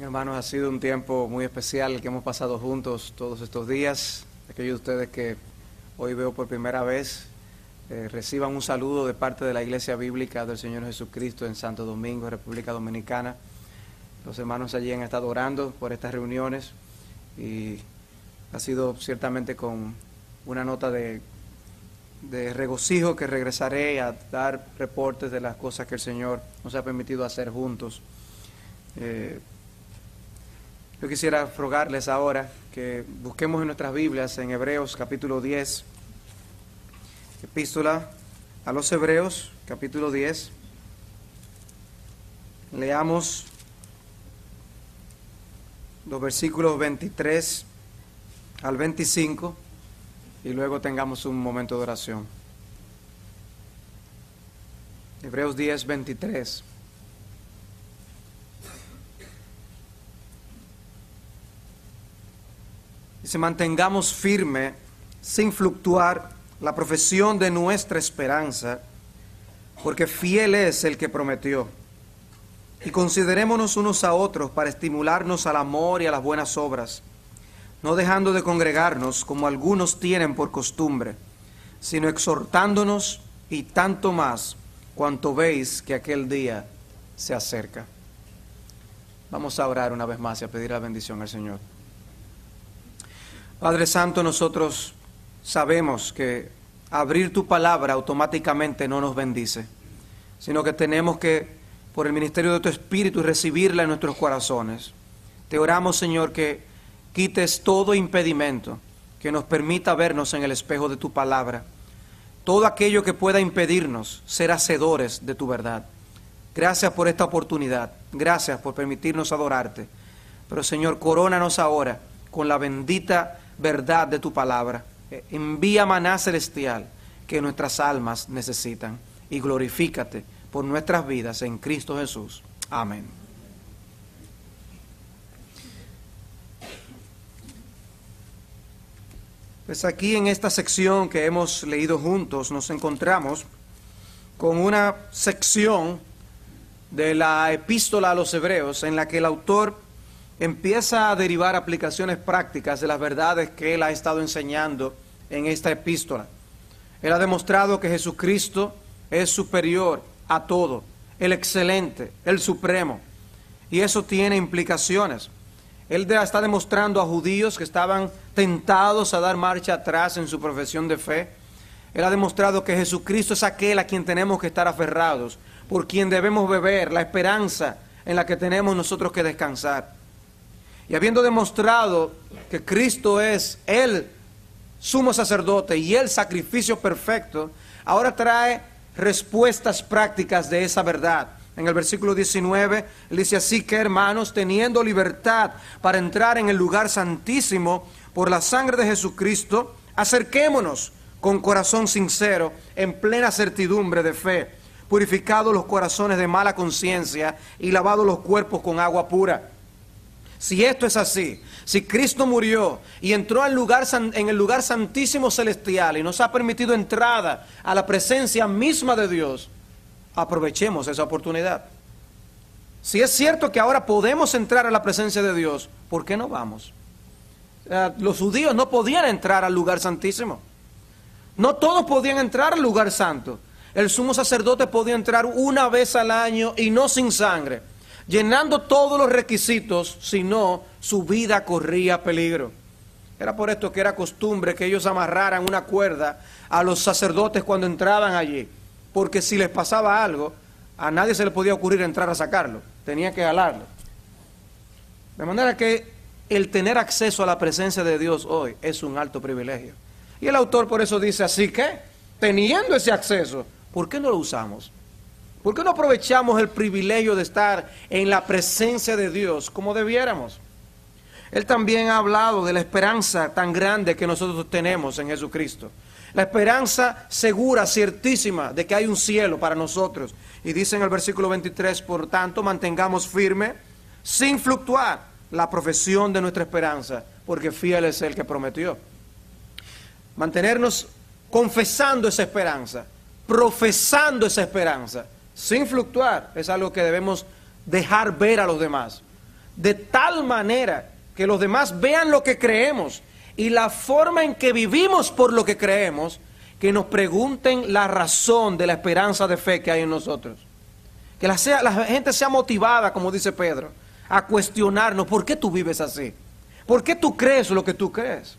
Hermanos, ha sido un tiempo muy especial que hemos pasado juntos todos estos días. Aquellos de ustedes que hoy veo por primera vez, eh, reciban un saludo de parte de la Iglesia Bíblica del Señor Jesucristo en Santo Domingo, República Dominicana. Los hermanos allí han estado orando por estas reuniones y ha sido ciertamente con una nota de, de regocijo que regresaré a dar reportes de las cosas que el Señor nos ha permitido hacer juntos. Eh, yo quisiera rogarles ahora que busquemos en nuestras Biblias en Hebreos capítulo 10, epístola a los Hebreos capítulo 10. Leamos los versículos 23 al 25 y luego tengamos un momento de oración. Hebreos 10, 23. Dice, mantengamos firme, sin fluctuar, la profesión de nuestra esperanza, porque fiel es el que prometió. Y considerémonos unos a otros para estimularnos al amor y a las buenas obras, no dejando de congregarnos como algunos tienen por costumbre, sino exhortándonos y tanto más cuanto veis que aquel día se acerca. Vamos a orar una vez más y a pedir la bendición al Señor. Padre Santo, nosotros sabemos que abrir tu palabra automáticamente no nos bendice, sino que tenemos que, por el ministerio de tu Espíritu, recibirla en nuestros corazones. Te oramos, Señor, que quites todo impedimento que nos permita vernos en el espejo de tu palabra, todo aquello que pueda impedirnos ser hacedores de tu verdad. Gracias por esta oportunidad, gracias por permitirnos adorarte, pero Señor, corónanos ahora con la bendita verdad de tu palabra. Eh, envía maná celestial que nuestras almas necesitan y glorifícate por nuestras vidas en Cristo Jesús. Amén. Pues aquí en esta sección que hemos leído juntos nos encontramos con una sección de la epístola a los hebreos en la que el autor empieza a derivar aplicaciones prácticas de las verdades que él ha estado enseñando en esta epístola. Él ha demostrado que Jesucristo es superior a todo, el excelente, el supremo. Y eso tiene implicaciones. Él está demostrando a judíos que estaban tentados a dar marcha atrás en su profesión de fe. Él ha demostrado que Jesucristo es aquel a quien tenemos que estar aferrados, por quien debemos beber, la esperanza en la que tenemos nosotros que descansar. Y habiendo demostrado que Cristo es el sumo sacerdote y el sacrificio perfecto, ahora trae respuestas prácticas de esa verdad. En el versículo 19, él dice así que hermanos, teniendo libertad para entrar en el lugar santísimo por la sangre de Jesucristo, acerquémonos con corazón sincero, en plena certidumbre de fe, purificados los corazones de mala conciencia y lavados los cuerpos con agua pura. Si esto es así, si Cristo murió y entró lugar, en el lugar santísimo celestial y nos ha permitido entrada a la presencia misma de Dios, aprovechemos esa oportunidad. Si es cierto que ahora podemos entrar a la presencia de Dios, ¿por qué no vamos? los judíos no podían entrar al lugar santísimo. No todos podían entrar al lugar santo. El sumo sacerdote podía entrar una vez al año y no sin sangre llenando todos los requisitos, si no, su vida corría peligro. Era por esto que era costumbre que ellos amarraran una cuerda a los sacerdotes cuando entraban allí, porque si les pasaba algo, a nadie se le podía ocurrir entrar a sacarlo, tenía que jalarlo. De manera que el tener acceso a la presencia de Dios hoy es un alto privilegio. Y el autor por eso dice así que, teniendo ese acceso, ¿por qué no lo usamos? ¿Por qué no aprovechamos el privilegio de estar en la presencia de Dios como debiéramos? Él también ha hablado de la esperanza tan grande que nosotros tenemos en Jesucristo. La esperanza segura, ciertísima, de que hay un cielo para nosotros. Y dice en el versículo 23, por tanto, mantengamos firme, sin fluctuar, la profesión de nuestra esperanza, porque fiel es el que prometió. Mantenernos confesando esa esperanza, profesando esa esperanza sin fluctuar, es algo que debemos dejar ver a los demás. de tal manera que los demás vean lo que creemos y la forma en que vivimos por lo que creemos, que nos pregunten la razón de la esperanza de fe que hay en nosotros. Que la, sea, la gente sea motivada, como dice Pedro, a cuestionarnos, ¿por qué tú vives así? ¿Por qué tú crees lo que tú crees?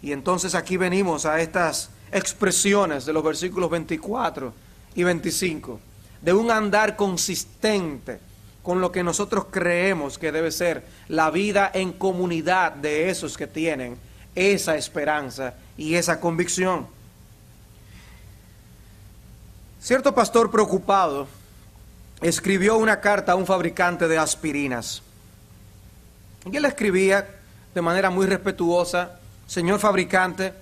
Y entonces aquí venimos a estas expresiones de los versículos 24 y 25, de un andar consistente con lo que nosotros creemos que debe ser la vida en comunidad de esos que tienen esa esperanza y esa convicción. Cierto pastor preocupado escribió una carta a un fabricante de aspirinas. Y él escribía de manera muy respetuosa, señor fabricante,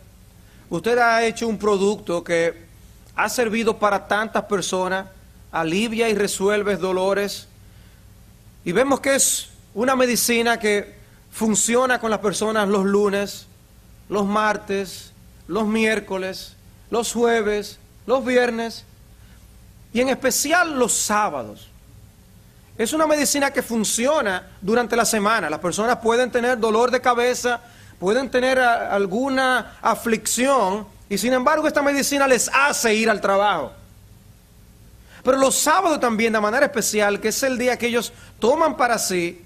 usted ha hecho un producto que ha servido para tantas personas, alivia y resuelve dolores, y vemos que es una medicina que funciona con las personas los lunes, los martes, los miércoles, los jueves, los viernes y en especial los sábados. Es una medicina que funciona durante la semana. Las personas pueden tener dolor de cabeza, pueden tener alguna aflicción y sin embargo esta medicina les hace ir al trabajo. Pero los sábados también, de manera especial, que es el día que ellos toman para sí,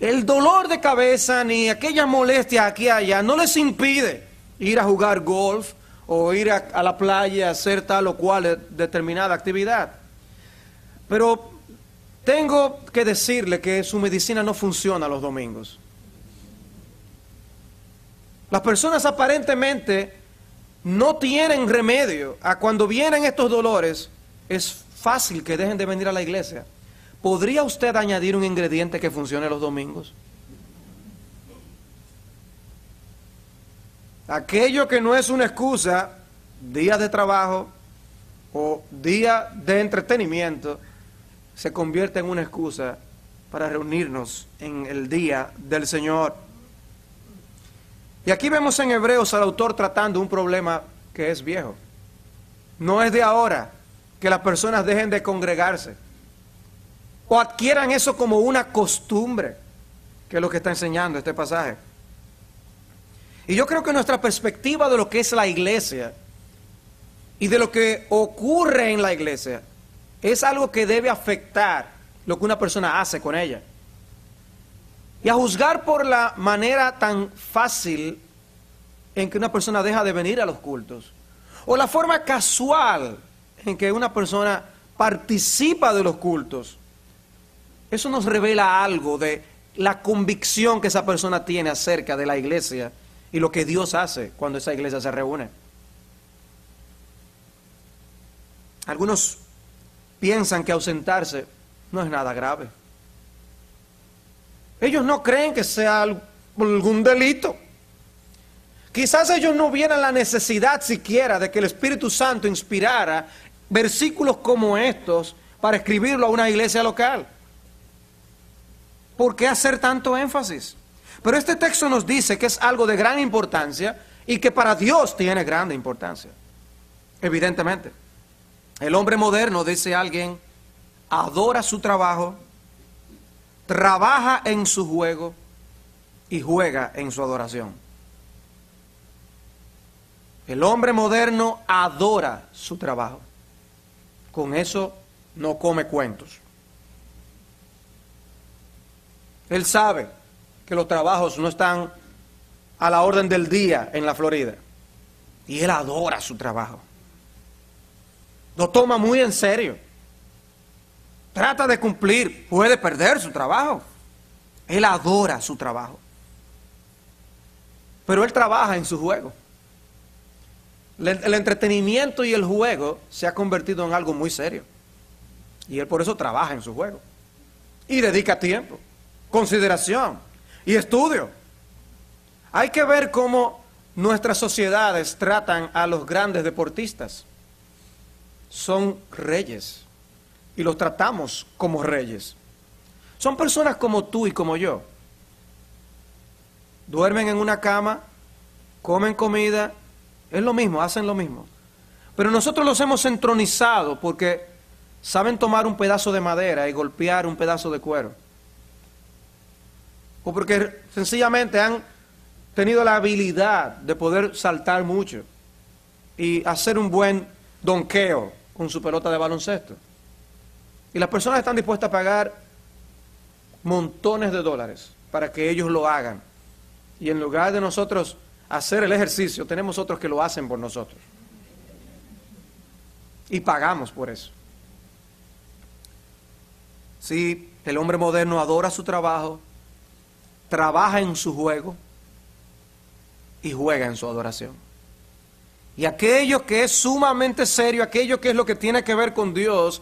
el dolor de cabeza ni aquella molestia aquí y allá no les impide ir a jugar golf o ir a, la playa a hacer tal o cual determinada actividad. Pero tengo que decirle que su medicina no funciona los domingos. Las personas aparentemente no tienen remedio a cuando vienen estos dolores, es fácil que dejen de venir a la iglesia. ¿Podría usted añadir un ingrediente que funcione los domingos? Aquello que no es una excusa, día de trabajo o día de entretenimiento, se convierte en una excusa para reunirnos en el día del Señor. Y aquí vemos en Hebreos al autor tratando un problema que es viejo. No es de ahora que las personas dejen de congregarse o adquieran eso como una costumbre, que es lo que está enseñando este pasaje. Y yo creo que nuestra perspectiva de lo que es la iglesia y de lo que ocurre en la iglesia es algo que debe afectar lo que una persona hace con ella. Y a juzgar por la manera tan fácil en que una persona deja de venir a los cultos, o la forma casual en que una persona participa de los cultos, eso nos revela algo de la convicción que esa persona tiene acerca de la iglesia y lo que Dios hace cuando esa iglesia se reúne. Algunos piensan que ausentarse no es nada grave. Ellos no creen que sea algún delito. Quizás ellos no vieran la necesidad siquiera de que el Espíritu Santo inspirara versículos como estos para escribirlo a una iglesia local. ¿Por qué hacer tanto énfasis? Pero este texto nos dice que es algo de gran importancia y que para Dios tiene grande importancia. Evidentemente. El hombre moderno, dice alguien, adora su trabajo trabaja en su juego y juega en su adoración. El hombre moderno adora su trabajo. Con eso no come cuentos. Él sabe que los trabajos no están a la orden del día en la Florida. Y él adora su trabajo. Lo toma muy en serio trata de cumplir, puede perder su trabajo. Él adora su trabajo. Pero él trabaja en su juego. El entretenimiento y el juego se ha convertido en algo muy serio. Y él por eso trabaja en su juego. Y dedica tiempo, consideración y estudio. Hay que ver cómo nuestras sociedades tratan a los grandes deportistas. Son reyes y los tratamos como reyes. Son personas como tú y como yo. Duermen en una cama, comen comida, es lo mismo, hacen lo mismo. Pero nosotros los hemos entronizado porque saben tomar un pedazo de madera y golpear un pedazo de cuero. O porque sencillamente han tenido la habilidad de poder saltar mucho y hacer un buen donqueo con su pelota de baloncesto. Y las personas están dispuestas a pagar montones de dólares para que ellos lo hagan. Y en lugar de nosotros hacer el ejercicio, tenemos otros que lo hacen por nosotros. Y pagamos por eso. Si el hombre moderno adora su trabajo, trabaja en su juego y juega en su adoración. Y aquello que es sumamente serio, aquello que es lo que tiene que ver con Dios,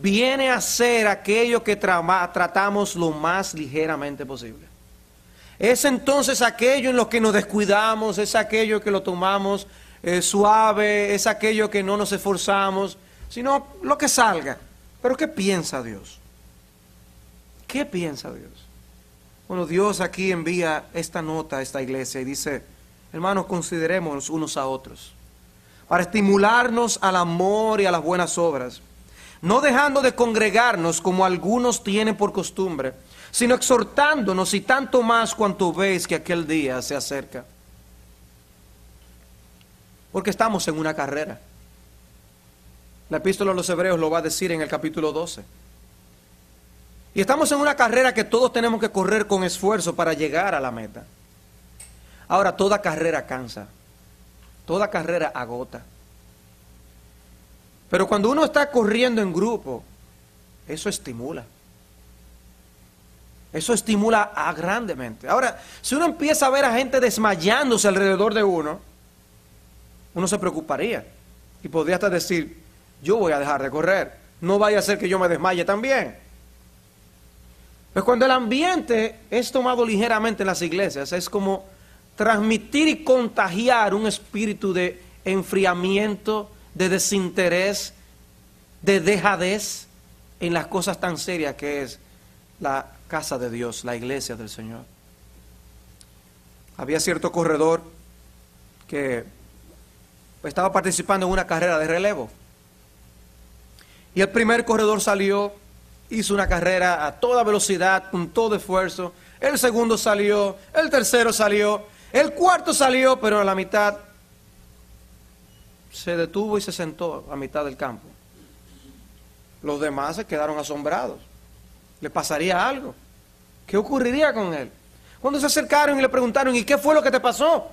viene a ser aquello que tratamos lo más ligeramente posible. Es entonces aquello en lo que nos descuidamos, es aquello que lo tomamos eh, suave, es aquello que no nos esforzamos, sino lo que salga. Pero ¿qué piensa Dios? ¿Qué piensa Dios? Bueno, Dios aquí envía esta nota a esta iglesia y dice, hermanos, consideremos unos a otros, para estimularnos al amor y a las buenas obras, no dejando de congregarnos como algunos tienen por costumbre, sino exhortándonos y tanto más cuanto veis que aquel día se acerca. Porque estamos en una carrera. La epístola a los hebreos lo va a decir en el capítulo 12. Y estamos en una carrera que todos tenemos que correr con esfuerzo para llegar a la meta. Ahora, toda carrera cansa. Toda carrera agota. Pero cuando uno está corriendo en grupo, eso estimula. Eso estimula a grandemente. Ahora, si uno empieza a ver a gente desmayándose alrededor de uno, uno se preocuparía y podría hasta decir, yo voy a dejar de correr, no vaya a ser que yo me desmaye también. Pues cuando el ambiente es tomado ligeramente en las iglesias, es como transmitir y contagiar un espíritu de enfriamiento, de desinterés, de dejadez en las cosas tan serias que es la casa de Dios, la iglesia del Señor. Había cierto corredor que estaba participando en una carrera de relevo. Y el primer corredor salió, hizo una carrera a toda velocidad, con todo esfuerzo. El segundo salió, el tercero salió, el cuarto salió, pero a la mitad se detuvo y se sentó a mitad del campo. Los demás se quedaron asombrados. ¿Le pasaría algo? ¿Qué ocurriría con él? Cuando se acercaron y le preguntaron, ¿y qué fue lo que te pasó?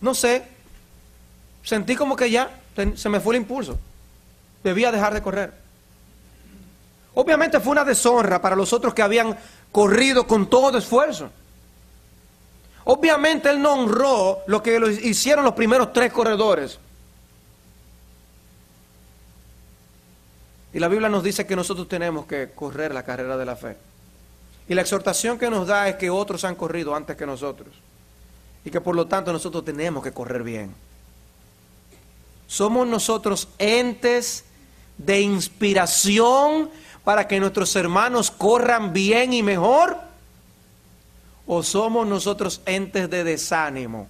No sé. Sentí como que ya se me fue el impulso. Debía dejar de correr. Obviamente fue una deshonra para los otros que habían corrido con todo esfuerzo. Obviamente él no honró lo que hicieron los primeros tres corredores. Y la Biblia nos dice que nosotros tenemos que correr la carrera de la fe. Y la exhortación que nos da es que otros han corrido antes que nosotros. Y que por lo tanto nosotros tenemos que correr bien. Somos nosotros entes de inspiración para que nuestros hermanos corran bien y mejor. ¿O somos nosotros entes de desánimo?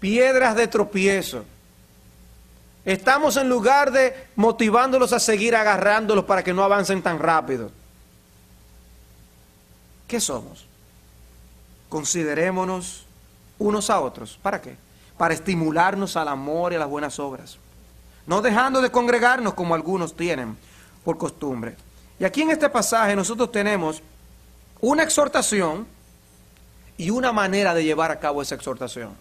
Piedras de tropiezo Estamos en lugar de motivándolos a seguir agarrándolos para que no avancen tan rápido. ¿Qué somos? Considerémonos unos a otros. ¿Para qué? Para estimularnos al amor y a las buenas obras. No dejando de congregarnos como algunos tienen por costumbre. Y aquí en este pasaje nosotros tenemos una exhortación y una manera de llevar a cabo esa exhortación.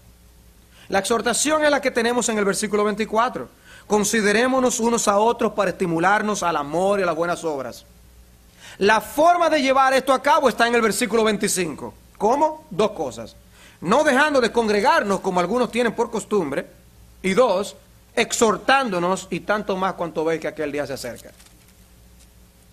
La exhortación es la que tenemos en el versículo 24. Considerémonos unos a otros para estimularnos al amor y a las buenas obras. La forma de llevar esto a cabo está en el versículo 25. ¿Cómo? Dos cosas. No dejando de congregarnos como algunos tienen por costumbre. Y dos, exhortándonos y tanto más cuanto veis que aquel día se acerca.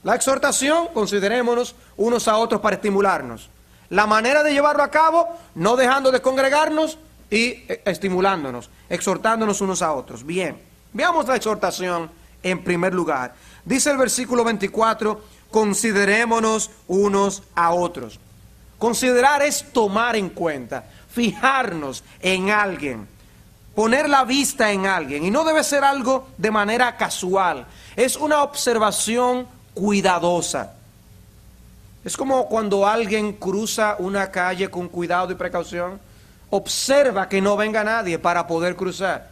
La exhortación, considerémonos unos a otros para estimularnos. La manera de llevarlo a cabo, no dejando de congregarnos, y eh, estimulándonos, exhortándonos unos a otros. Bien, veamos la exhortación en primer lugar. Dice el versículo 24, considerémonos unos a otros. Considerar es tomar en cuenta, fijarnos en alguien. poner la vista en alguien. Y no debe ser algo de manera casual. Es una observación cuidadosa. Es como cuando alguien cruza una calle con cuidado y precaución. Observa que no venga nadie para poder cruzar.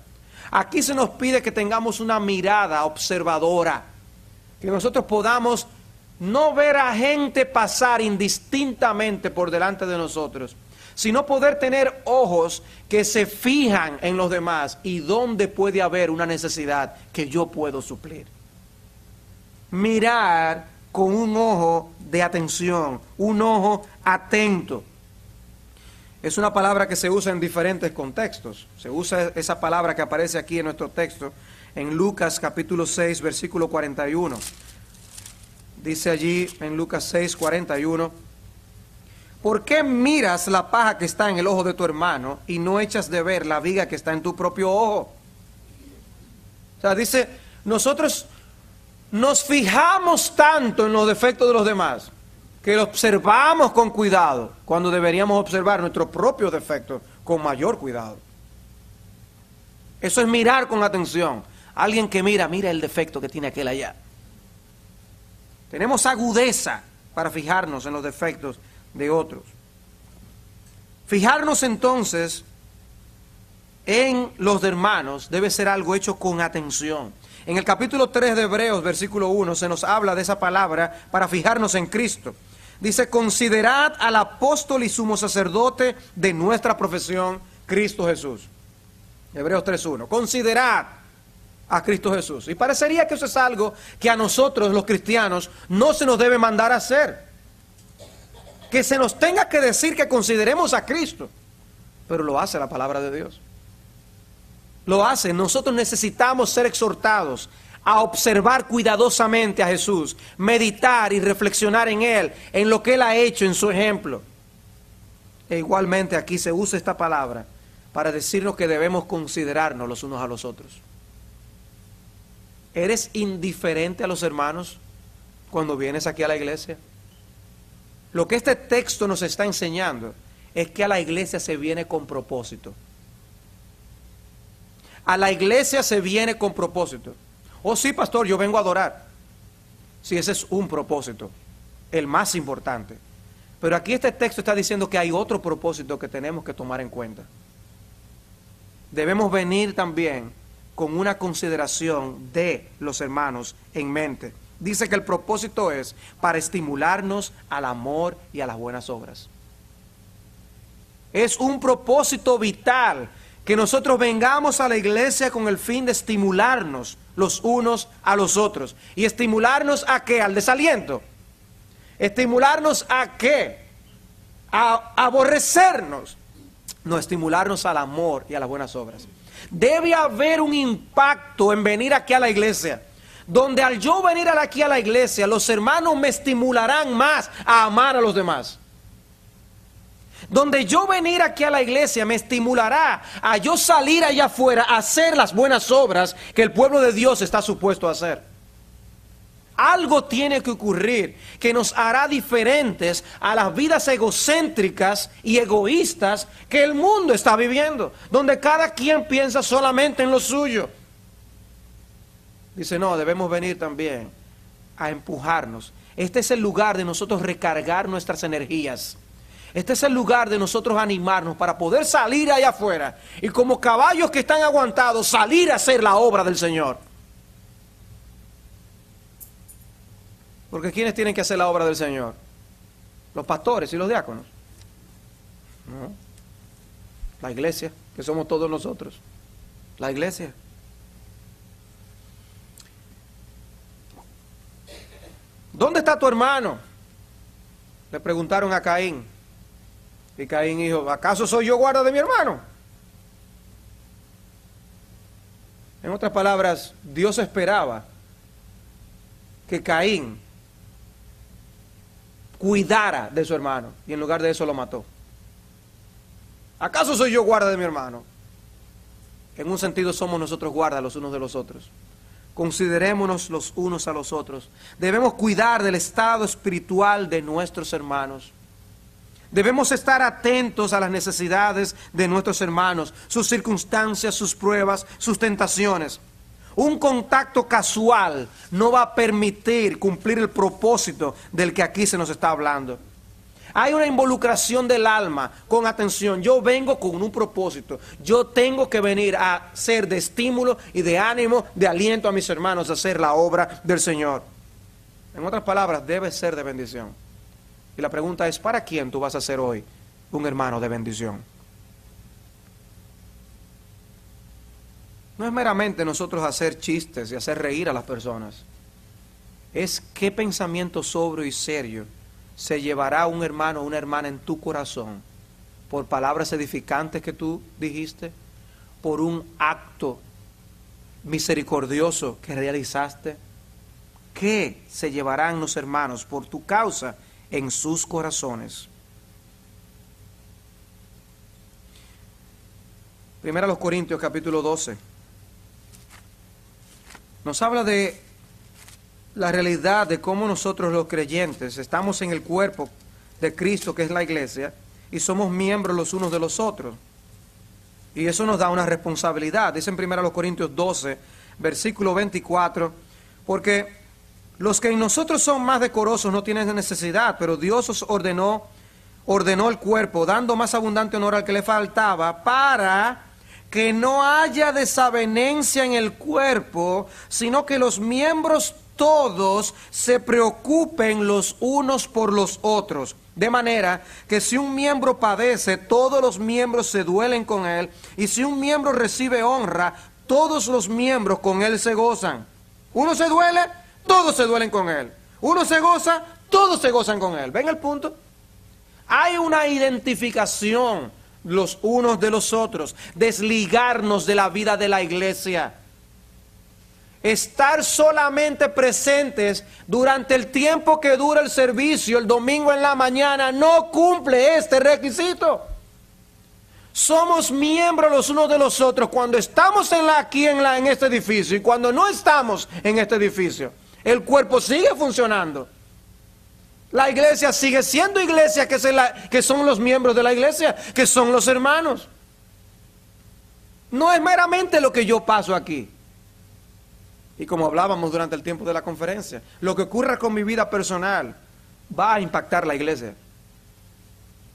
Aquí se nos pide que tengamos una mirada observadora. Que nosotros podamos no ver a gente pasar indistintamente por delante de nosotros, sino poder tener ojos que se fijan en los demás y dónde puede haber una necesidad que yo puedo suplir. Mirar con un ojo de atención, un ojo atento. Es una palabra que se usa en diferentes contextos. Se usa esa palabra que aparece aquí en nuestro texto, en Lucas capítulo 6, versículo 41. Dice allí en Lucas 6, 41, ¿por qué miras la paja que está en el ojo de tu hermano y no echas de ver la viga que está en tu propio ojo? O sea, dice, nosotros nos fijamos tanto en los defectos de los demás que lo observamos con cuidado cuando deberíamos observar nuestros propios defectos con mayor cuidado. Eso es mirar con atención. Alguien que mira, mira el defecto que tiene aquel allá. Tenemos agudeza para fijarnos en los defectos de otros. Fijarnos entonces en los hermanos debe ser algo hecho con atención. En el capítulo 3 de Hebreos, versículo 1, se nos habla de esa palabra para fijarnos en Cristo. Dice, considerad al apóstol y sumo sacerdote de nuestra profesión, Cristo Jesús. Hebreos 3.1. Considerad a Cristo Jesús. Y parecería que eso es algo que a nosotros los cristianos no se nos debe mandar a hacer. Que se nos tenga que decir que consideremos a Cristo. Pero lo hace la palabra de Dios. Lo hace. Nosotros necesitamos ser exhortados a observar cuidadosamente a Jesús, meditar y reflexionar en Él, en lo que Él ha hecho, en su ejemplo. E igualmente aquí se usa esta palabra para decirnos que debemos considerarnos los unos a los otros. ¿Eres indiferente a los hermanos cuando vienes aquí a la iglesia? Lo que este texto nos está enseñando es que a la iglesia se viene con propósito. A la iglesia se viene con propósito. Oh sí, pastor, yo vengo a adorar. Sí, ese es un propósito, el más importante. Pero aquí este texto está diciendo que hay otro propósito que tenemos que tomar en cuenta. Debemos venir también con una consideración de los hermanos en mente. Dice que el propósito es para estimularnos al amor y a las buenas obras. Es un propósito vital que nosotros vengamos a la iglesia con el fin de estimularnos los unos a los otros. ¿Y estimularnos a qué? Al desaliento. Estimularnos a qué? A aborrecernos. No, estimularnos al amor y a las buenas obras. Debe haber un impacto en venir aquí a la iglesia. Donde al yo venir aquí a la iglesia, los hermanos me estimularán más a amar a los demás. Donde yo venir aquí a la iglesia me estimulará a yo salir allá afuera a hacer las buenas obras que el pueblo de Dios está supuesto a hacer. Algo tiene que ocurrir que nos hará diferentes a las vidas egocéntricas y egoístas que el mundo está viviendo, donde cada quien piensa solamente en lo suyo. Dice, no, debemos venir también a empujarnos. Este es el lugar de nosotros recargar nuestras energías. Este es el lugar de nosotros animarnos para poder salir allá afuera y como caballos que están aguantados salir a hacer la obra del Señor. Porque ¿quiénes tienen que hacer la obra del Señor? Los pastores y los diáconos. La iglesia, que somos todos nosotros. La iglesia. ¿Dónde está tu hermano? Le preguntaron a Caín. Y Caín dijo, ¿acaso soy yo guarda de mi hermano? En otras palabras, Dios esperaba que Caín cuidara de su hermano y en lugar de eso lo mató. ¿Acaso soy yo guarda de mi hermano? En un sentido somos nosotros guardas los unos de los otros. Considerémonos los unos a los otros. Debemos cuidar del estado espiritual de nuestros hermanos. Debemos estar atentos a las necesidades de nuestros hermanos, sus circunstancias, sus pruebas, sus tentaciones. Un contacto casual no va a permitir cumplir el propósito del que aquí se nos está hablando. Hay una involucración del alma con atención. Yo vengo con un propósito. Yo tengo que venir a ser de estímulo y de ánimo, de aliento a mis hermanos a hacer la obra del Señor. En otras palabras, debe ser de bendición. Y la pregunta es, ¿para quién tú vas a ser hoy un hermano de bendición? No es meramente nosotros hacer chistes y hacer reír a las personas. Es qué pensamiento sobrio y serio se llevará un hermano o una hermana en tu corazón por palabras edificantes que tú dijiste, por un acto misericordioso que realizaste. ¿Qué se llevarán los hermanos por tu causa en sus corazones? Primera los Corintios capítulo 12 nos habla de la realidad de cómo nosotros los creyentes estamos en el cuerpo de Cristo, que es la iglesia, y somos miembros los unos de los otros. Y eso nos da una responsabilidad. Dice en 1 Corintios 12, versículo 24, porque los que en nosotros son más decorosos no tienen necesidad, pero Dios os ordenó, ordenó el cuerpo, dando más abundante honor al que le faltaba, para que no haya desavenencia en el cuerpo, sino que los miembros todos se preocupen los unos por los otros. De manera que si un miembro padece, todos los miembros se duelen con él, y si un miembro recibe honra, todos los miembros con él se gozan. Uno se duele, todos se duelen con él. Uno se goza, todos se gozan con él. ¿Ven el punto? Hay una identificación los unos de los otros, desligarnos de la vida de la iglesia. Estar solamente presentes durante el tiempo que dura el servicio, el domingo en la mañana, no cumple este requisito. Somos miembros los unos de los otros cuando estamos en la, aquí en, la, en este edificio y cuando no estamos en este edificio. El cuerpo sigue funcionando. La iglesia sigue siendo iglesia, que, son los miembros de la iglesia, que son los hermanos. No es meramente lo que yo paso aquí. Y como hablábamos durante el tiempo de la conferencia, lo que ocurra con mi vida personal va a impactar la iglesia.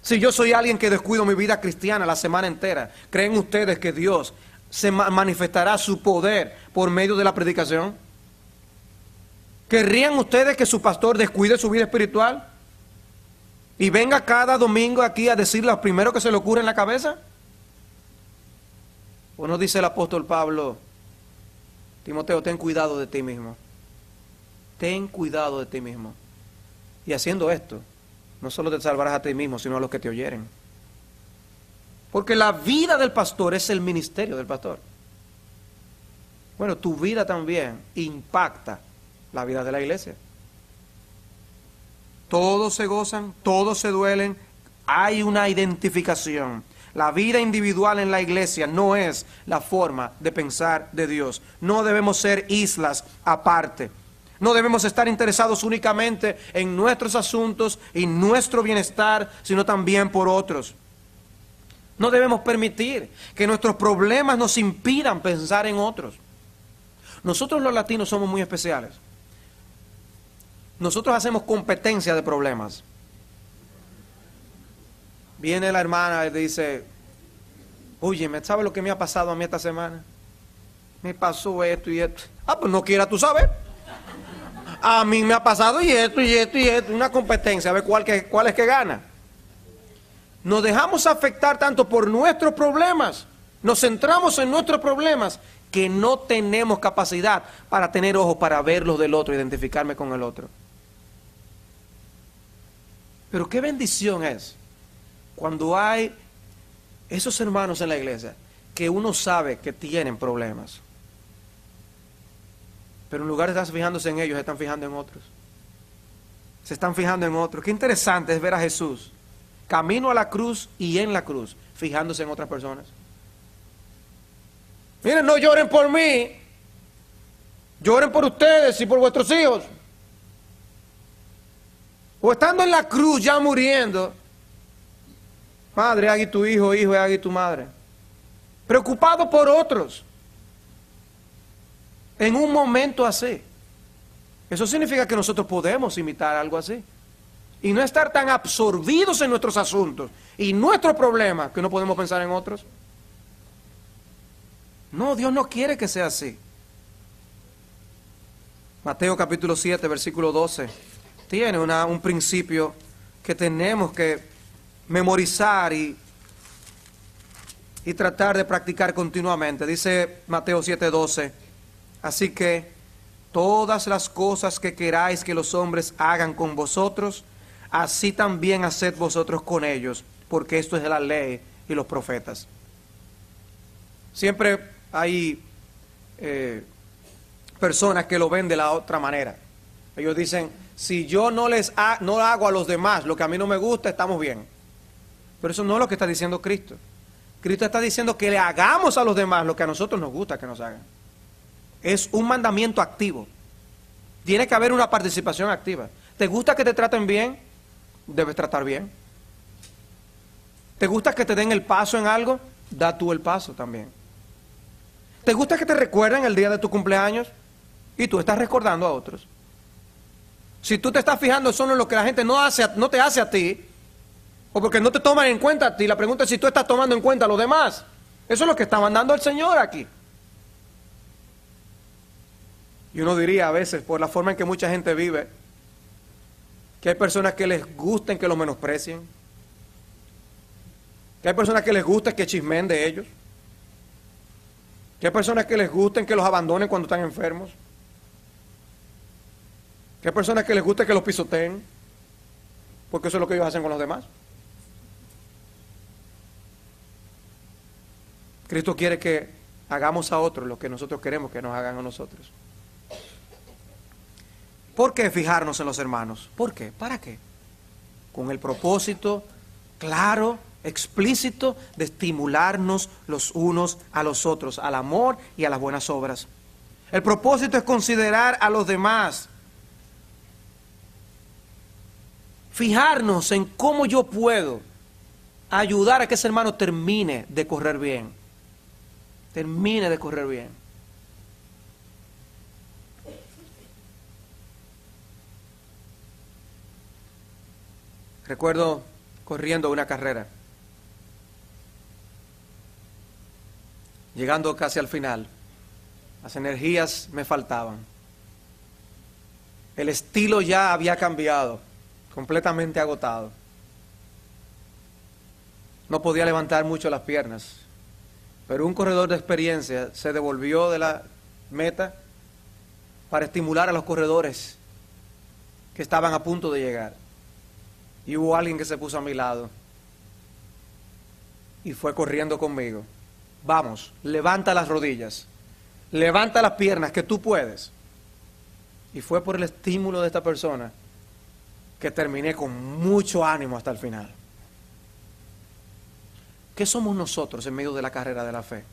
Si yo soy alguien que descuido mi vida cristiana la semana entera, ¿creen ustedes que Dios se manifestará su poder por medio de la predicación? ¿Querrían ustedes que su pastor descuide su vida espiritual? Y venga cada domingo aquí a decir lo primero que se le ocurre en la cabeza. ¿O no dice el apóstol Pablo, Timoteo, ten cuidado de ti mismo? Ten cuidado de ti mismo. Y haciendo esto, no solo te salvarás a ti mismo, sino a los que te oyeren. Porque la vida del pastor es el ministerio del pastor. Bueno, tu vida también impacta la vida de la iglesia. Todos se gozan, todos se duelen, hay una identificación. La vida individual en la iglesia no es la forma de pensar de Dios. No debemos ser islas aparte. No debemos estar interesados únicamente en nuestros asuntos y nuestro bienestar, sino también por otros. No debemos permitir que nuestros problemas nos impidan pensar en otros. Nosotros los latinos somos muy especiales. Nosotros hacemos competencia de problemas. Viene la hermana y dice, oye, ¿sabe lo que me ha pasado a mí esta semana? Me pasó esto y esto. Ah, pues no quiera tú saber. A mí me ha pasado y esto y esto y esto. Una competencia, a ver cuál, que, cuál es que gana. Nos dejamos afectar tanto por nuestros problemas. Nos centramos en nuestros problemas que no tenemos capacidad para tener ojos para ver los del otro, identificarme con el otro. Pero qué bendición es cuando hay esos hermanos en la iglesia que uno sabe que tienen problemas. Pero en lugar de estar fijándose en ellos, se están fijando en otros. Se están fijando en otros. Qué interesante es ver a Jesús camino a la cruz y en la cruz, fijándose en otras personas. Miren, no lloren por mí, lloren por ustedes y por vuestros hijos o estando en la cruz ya muriendo, Madre, haga tu hijo, hijo, haga tu madre. Preocupado por otros. En un momento así. Eso significa que nosotros podemos imitar algo así. Y no estar tan absorbidos en nuestros asuntos y nuestros problemas que no podemos pensar en otros. No, Dios no quiere que sea así. Mateo capítulo 7, versículo 12, tiene un principio que tenemos que memorizar y, y tratar de practicar continuamente. Dice Mateo 7, 12, así que todas las cosas que queráis que los hombres hagan con vosotros, así también haced vosotros con ellos, porque esto es de la ley y los profetas. Siempre hay eh, personas que lo ven de la otra manera. Ellos dicen, si yo no les no hago a los demás lo que a mí no me gusta, estamos bien. Pero eso no es lo que está diciendo Cristo. Cristo está diciendo que le hagamos a los demás lo que a nosotros nos gusta que nos hagan. Es un mandamiento activo. Tiene que haber una participación activa. ¿Te gusta que te traten bien? Debes tratar bien. ¿Te gusta que te den el paso en algo? Da tú el paso también. ¿Te gusta que te recuerden el día de tu cumpleaños? Y tú estás recordando a otros. Si tú te estás fijando solo en lo que la gente no, hace, no te hace a ti, o porque no te toman en cuenta a ti, la pregunta es si tú estás tomando en cuenta a los demás. Eso es lo que está mandando el Señor aquí. Y uno diría a veces, por la forma en que mucha gente vive, que hay personas que les gusten que los menosprecien, que hay personas que les gusta que chismen de ellos, que hay personas que les gusten que los abandonen cuando están enfermos, que hay personas que les gusta que los pisoteen, porque eso es lo que ellos hacen con los demás. Cristo quiere que hagamos a otros lo que nosotros queremos que nos hagan a nosotros. ¿Por qué fijarnos en los hermanos? ¿Por qué? ¿Para qué? Con el propósito claro, explícito de estimularnos los unos a los otros, al amor y a las buenas obras. El propósito es considerar a los demás, fijarnos en cómo yo puedo ayudar a que ese hermano termine de correr bien, termine de correr bien. Recuerdo corriendo una carrera, llegando casi al final, las energías me faltaban. El estilo ya había cambiado, completamente agotado. No podía levantar mucho las piernas, pero un corredor de experiencia se devolvió de la meta para estimular a los corredores que estaban a punto de llegar. Y hubo alguien que se puso a mi lado y fue corriendo conmigo. Vamos, levanta las rodillas, levanta las piernas, que tú puedes. Y fue por el estímulo de esta persona que terminé con mucho ánimo hasta el final. ¿Qué somos nosotros en medio de la carrera de la fe?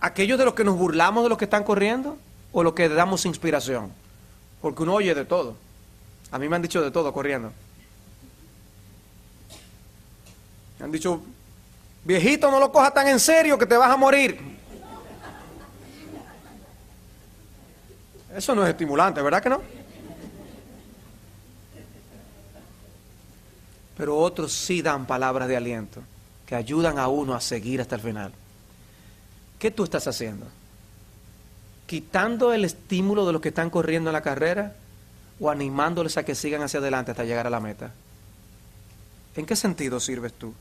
¿Aquellos de los que nos burlamos de los que están corriendo o los que damos inspiración? Porque uno oye de todo. A mí me han dicho de todo corriendo. Me han dicho, viejito, no lo cojas tan en serio que te vas a morir. Eso no es estimulante, ¿verdad que no? Pero otros sí dan palabras de aliento que ayudan a uno a seguir hasta el final. ¿Qué tú estás haciendo? ¿Quitando el estímulo de los que están corriendo en la carrera? o animándoles a que sigan hacia adelante hasta llegar a la meta? ¿En qué sentido sirves tú?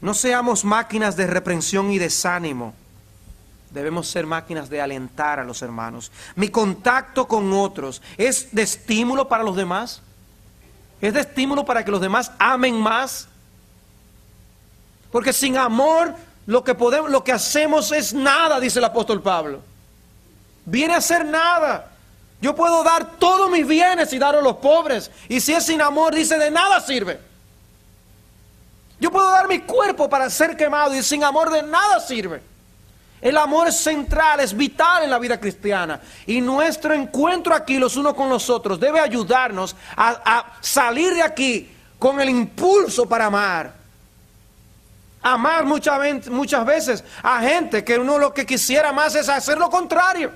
No seamos máquinas de reprensión y desánimo. Debemos ser máquinas de alentar a los hermanos. Mi contacto con otros es de estímulo para los demás. Es de estímulo para que los demás amen más. Porque sin amor lo que podemos, lo que hacemos es nada, dice el apóstol Pablo. Viene a ser nada. Yo puedo dar todos mis bienes y dar a los pobres. Y si es sin amor, dice, de nada sirve. Yo puedo dar mi cuerpo para ser quemado y sin amor de nada sirve. El amor es central, es vital en la vida cristiana. Y nuestro encuentro aquí los unos con los otros debe ayudarnos a, salir de aquí con el impulso para amar. Amar muchas, muchas veces a gente que uno lo que quisiera más es hacer lo contrario.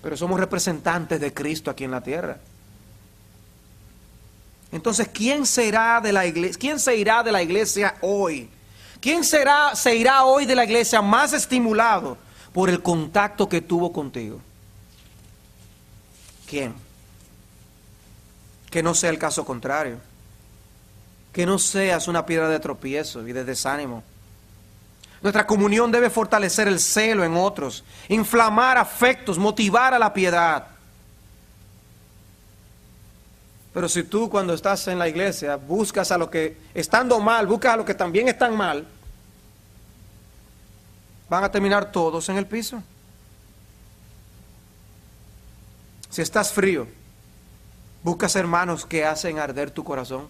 Pero somos representantes de Cristo aquí en la tierra. Entonces, ¿quién será de la iglesia? ¿Quién se irá de la iglesia hoy? ¿Quién será, se irá hoy de la iglesia más estimulado por el contacto que tuvo contigo? ¿Quién? Que no sea el caso contrario. Que no seas una piedra de tropiezo y de desánimo. Nuestra comunión debe fortalecer el celo en otros, inflamar afectos, motivar a la piedad. Pero si tú cuando estás en la iglesia buscas a lo que, estando mal, buscas a lo que también están mal, van a terminar todos en el piso. Si estás frío, buscas hermanos que hacen arder tu corazón.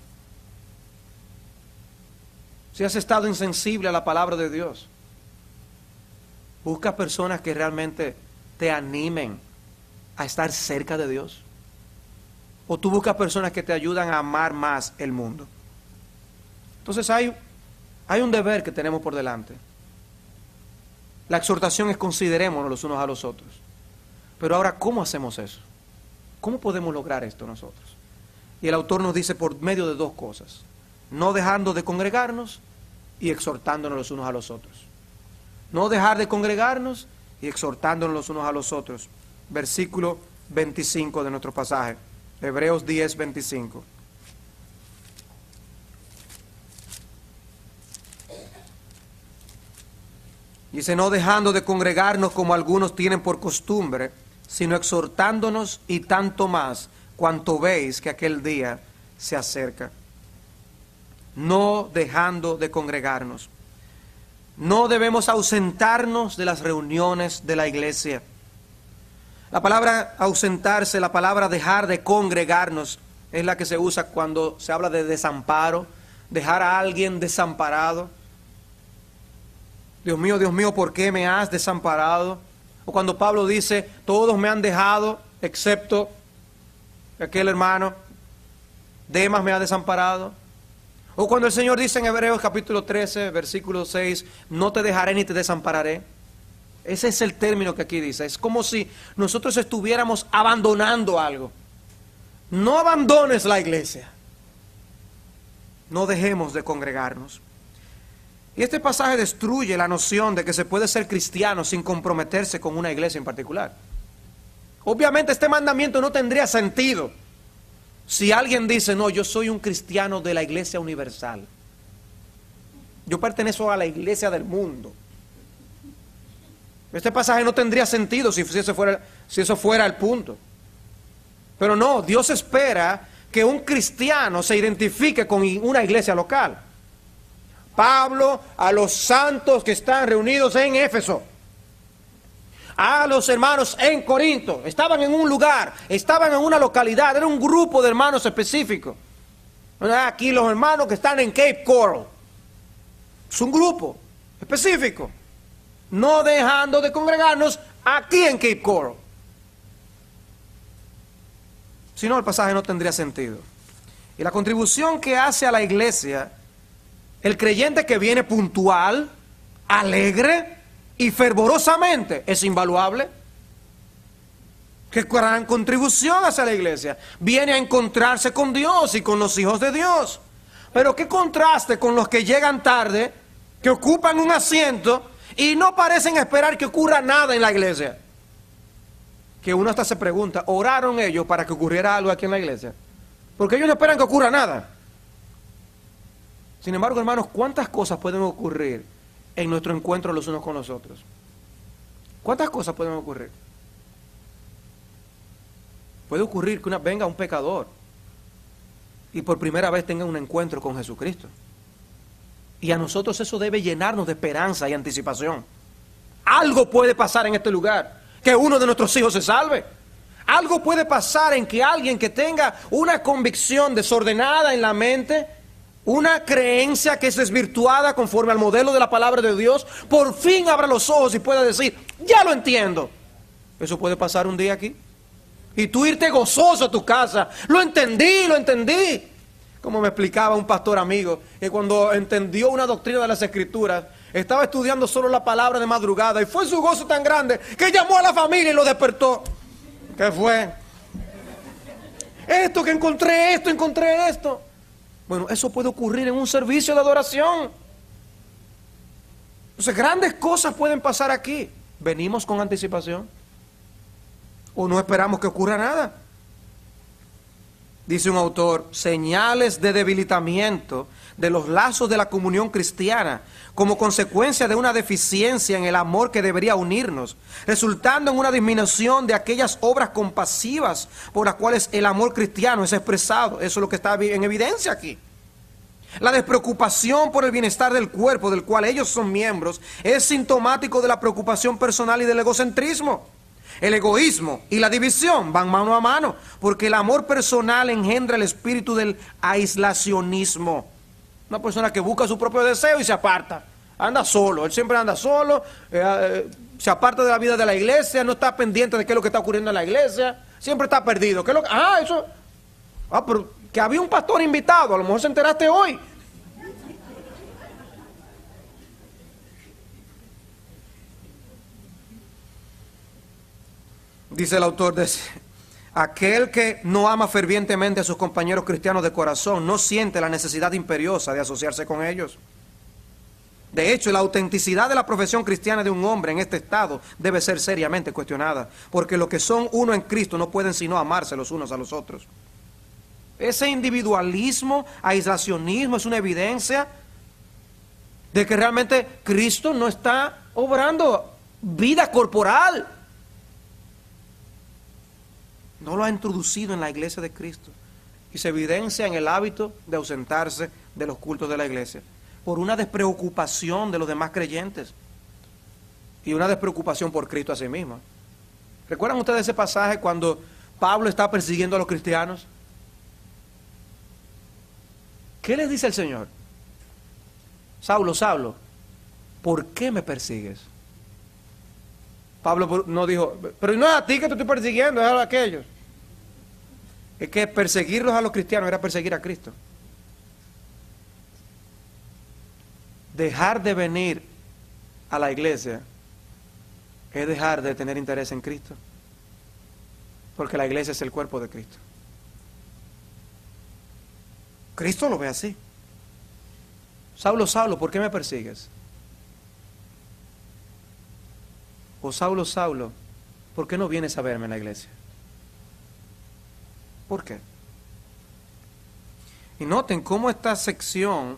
Si has estado insensible a la palabra de Dios, busca personas que realmente te animen a estar cerca de Dios. O tú buscas personas que te ayudan a amar más el mundo. Entonces hay, hay un deber que tenemos por delante. La exhortación es considerémonos los unos a los otros. Pero ahora, ¿cómo hacemos eso? ¿Cómo podemos lograr esto nosotros? Y el autor nos dice por medio de dos cosas. No dejando de congregarnos y exhortándonos los unos a los otros. No dejar de congregarnos y exhortándonos los unos a los otros. Versículo 25 de nuestro pasaje. Hebreos 10, 25. Dice, no dejando de congregarnos como algunos tienen por costumbre, sino exhortándonos y tanto más cuanto veis que aquel día se acerca. No dejando de congregarnos. No debemos ausentarnos de las reuniones de la iglesia. La palabra ausentarse, la palabra dejar de congregarnos, es la que se usa cuando se habla de desamparo, dejar a alguien desamparado. Dios mío, Dios mío, ¿por qué me has desamparado? O cuando Pablo dice, todos me han dejado, excepto aquel hermano, Demas me ha desamparado. O cuando el Señor dice en Hebreos capítulo 13, versículo 6, no te dejaré ni te desampararé. Ese es el término que aquí dice. Es como si nosotros estuviéramos abandonando algo. No abandones la iglesia. No dejemos de congregarnos. Y este pasaje destruye la noción de que se puede ser cristiano sin comprometerse con una iglesia en particular. Obviamente este mandamiento no tendría sentido si alguien dice, no, yo soy un cristiano de la iglesia universal. Yo pertenezco a la iglesia del mundo. Este pasaje no tendría sentido si, eso fuera, eso fuera el punto. Pero no, Dios espera que un cristiano se identifique con una iglesia local. Pablo a los santos que están reunidos en Éfeso, a los hermanos en Corinto, estaban en un lugar, estaban en una localidad, era un grupo de hermanos específicos. Aquí los hermanos que están en Cape Coral, es un grupo específico no dejando de congregarnos aquí en Cape Coral. Si no, el pasaje no tendría sentido. Y la contribución que hace a la iglesia el creyente que viene puntual, alegre y fervorosamente es invaluable. Qué gran contribución hace a la iglesia. Viene a encontrarse con Dios y con los hijos de Dios. Pero qué contraste con los que llegan tarde, que ocupan un asiento y no parecen esperar que ocurra nada en la iglesia. Que uno hasta se pregunta, ¿oraron ellos para que ocurriera algo aquí en la iglesia? Porque ellos no esperan que ocurra nada. Sin embargo, hermanos, ¿cuántas cosas pueden ocurrir en nuestro encuentro los unos con los otros? ¿Cuántas cosas pueden ocurrir? Puede ocurrir que una, venga un pecador y por primera vez tenga un encuentro con Jesucristo. Y a nosotros eso debe llenarnos de esperanza y anticipación. Algo puede pasar en este lugar, que uno de nuestros hijos se salve. Algo puede pasar en que alguien que tenga una convicción desordenada en la mente una creencia que es desvirtuada conforme al modelo de la palabra de Dios, por fin abra los ojos y pueda decir, ya lo entiendo. Eso puede pasar un día aquí. Y tú irte gozoso a tu casa. Lo entendí, lo entendí. Como me explicaba un pastor amigo, que cuando entendió una doctrina de las escrituras, estaba estudiando solo la palabra de madrugada y fue su gozo tan grande que llamó a la familia y lo despertó. ¿Qué fue? Esto que encontré, esto, encontré esto. Bueno, eso puede ocurrir en un servicio de adoración. Entonces, grandes cosas pueden pasar aquí. ¿Venimos con anticipación? ¿O no esperamos que ocurra nada? Dice un autor, señales de debilitamiento de los lazos de la comunión cristiana como consecuencia de una deficiencia en el amor que debería unirnos, resultando en una disminución de aquellas obras compasivas por las cuales el amor cristiano es expresado. Eso es lo que está en evidencia aquí. La despreocupación por el bienestar del cuerpo del cual ellos son miembros es sintomático de la preocupación personal y del egocentrismo. El egoísmo y la división van mano a mano, porque el amor personal engendra el espíritu del aislacionismo. Una persona que busca su propio deseo y se aparta. Anda solo, él siempre anda solo, eh, eh, se aparta de la vida de la iglesia, no está pendiente de qué es lo que está ocurriendo en la iglesia, siempre está perdido. ¿Qué es lo Ah, eso. Ah, pero que había un pastor invitado, a lo mejor se enteraste hoy. Dice el autor de Aquel que no ama fervientemente a sus compañeros cristianos de corazón no siente la necesidad imperiosa de asociarse con ellos. De hecho, la autenticidad de la profesión cristiana de un hombre en este estado debe ser seriamente cuestionada, porque los que son uno en Cristo no pueden sino amarse los unos a los otros. Ese individualismo, aislacionismo es una evidencia de que realmente Cristo no está obrando vida corporal no lo ha introducido en la iglesia de Cristo. Y se evidencia en el hábito de ausentarse de los cultos de la iglesia. Por una despreocupación de los demás creyentes. Y una despreocupación por Cristo a sí mismo. ¿Recuerdan ustedes ese pasaje cuando Pablo está persiguiendo a los cristianos? ¿Qué les dice el Señor? Saulo, Saulo, ¿por qué me persigues? Pablo no dijo, pero no es a ti que te estoy persiguiendo, es a aquellos. Es que perseguirlos a los cristianos era perseguir a Cristo. Dejar de venir a la iglesia es dejar de tener interés en Cristo. Porque la iglesia es el cuerpo de Cristo. Cristo lo ve así. Saulo, Saulo, ¿por qué me persigues? O Saulo, Saulo, ¿por qué no vienes a verme en la iglesia? ¿Por qué? Y noten cómo esta sección,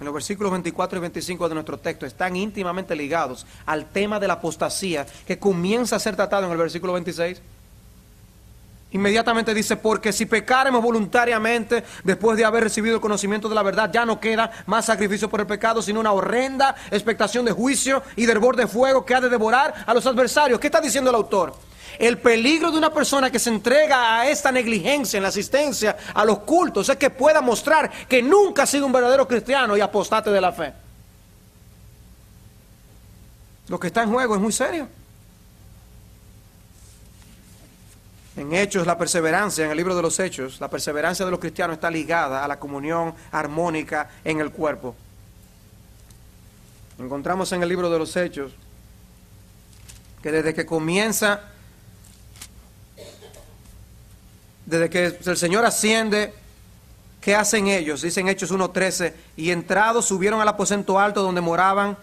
en los versículos 24 y 25 de nuestro texto, están íntimamente ligados al tema de la apostasía que comienza a ser tratado en el versículo 26. Inmediatamente dice, porque si pecaremos voluntariamente después de haber recibido el conocimiento de la verdad, ya no queda más sacrificio por el pecado, sino una horrenda expectación de juicio y de hervor de fuego que ha de devorar a los adversarios. ¿Qué está diciendo el autor? El peligro de una persona que se entrega a esta negligencia en la asistencia a los cultos es que pueda mostrar que nunca ha sido un verdadero cristiano y apostate de la fe. Lo que está en juego es muy serio. En Hechos, la perseverancia, en el libro de los Hechos, la perseverancia de los cristianos está ligada a la comunión armónica en el cuerpo. Encontramos en el libro de los Hechos que desde que comienza, desde que el Señor asciende, ¿qué hacen ellos? Dicen Hechos 1.13, y entrados subieron al aposento alto donde moraban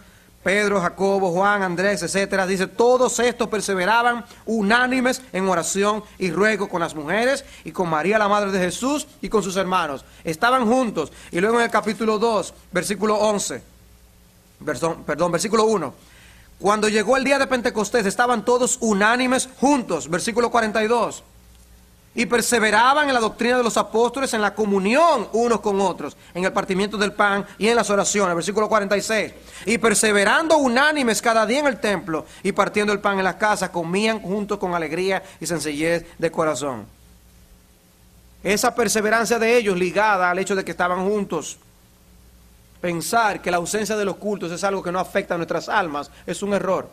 Pedro, Jacobo, Juan, Andrés, etcétera, dice, todos estos perseveraban unánimes en oración y ruego con las mujeres y con María la Madre de Jesús y con sus hermanos. Estaban juntos. Y luego en el capítulo 2, versículo 11, perdón, perdón versículo 1, cuando llegó el día de Pentecostés estaban todos unánimes juntos, versículo 42 y perseveraban en la doctrina de los apóstoles, en la comunión unos con otros, en el partimiento del pan y en las oraciones, versículo 46. Y perseverando unánimes cada día en el templo y partiendo el pan en las casas, comían juntos con alegría y sencillez de corazón. Esa perseverancia de ellos ligada al hecho de que estaban juntos pensar que la ausencia de los cultos es algo que no afecta a nuestras almas es un error.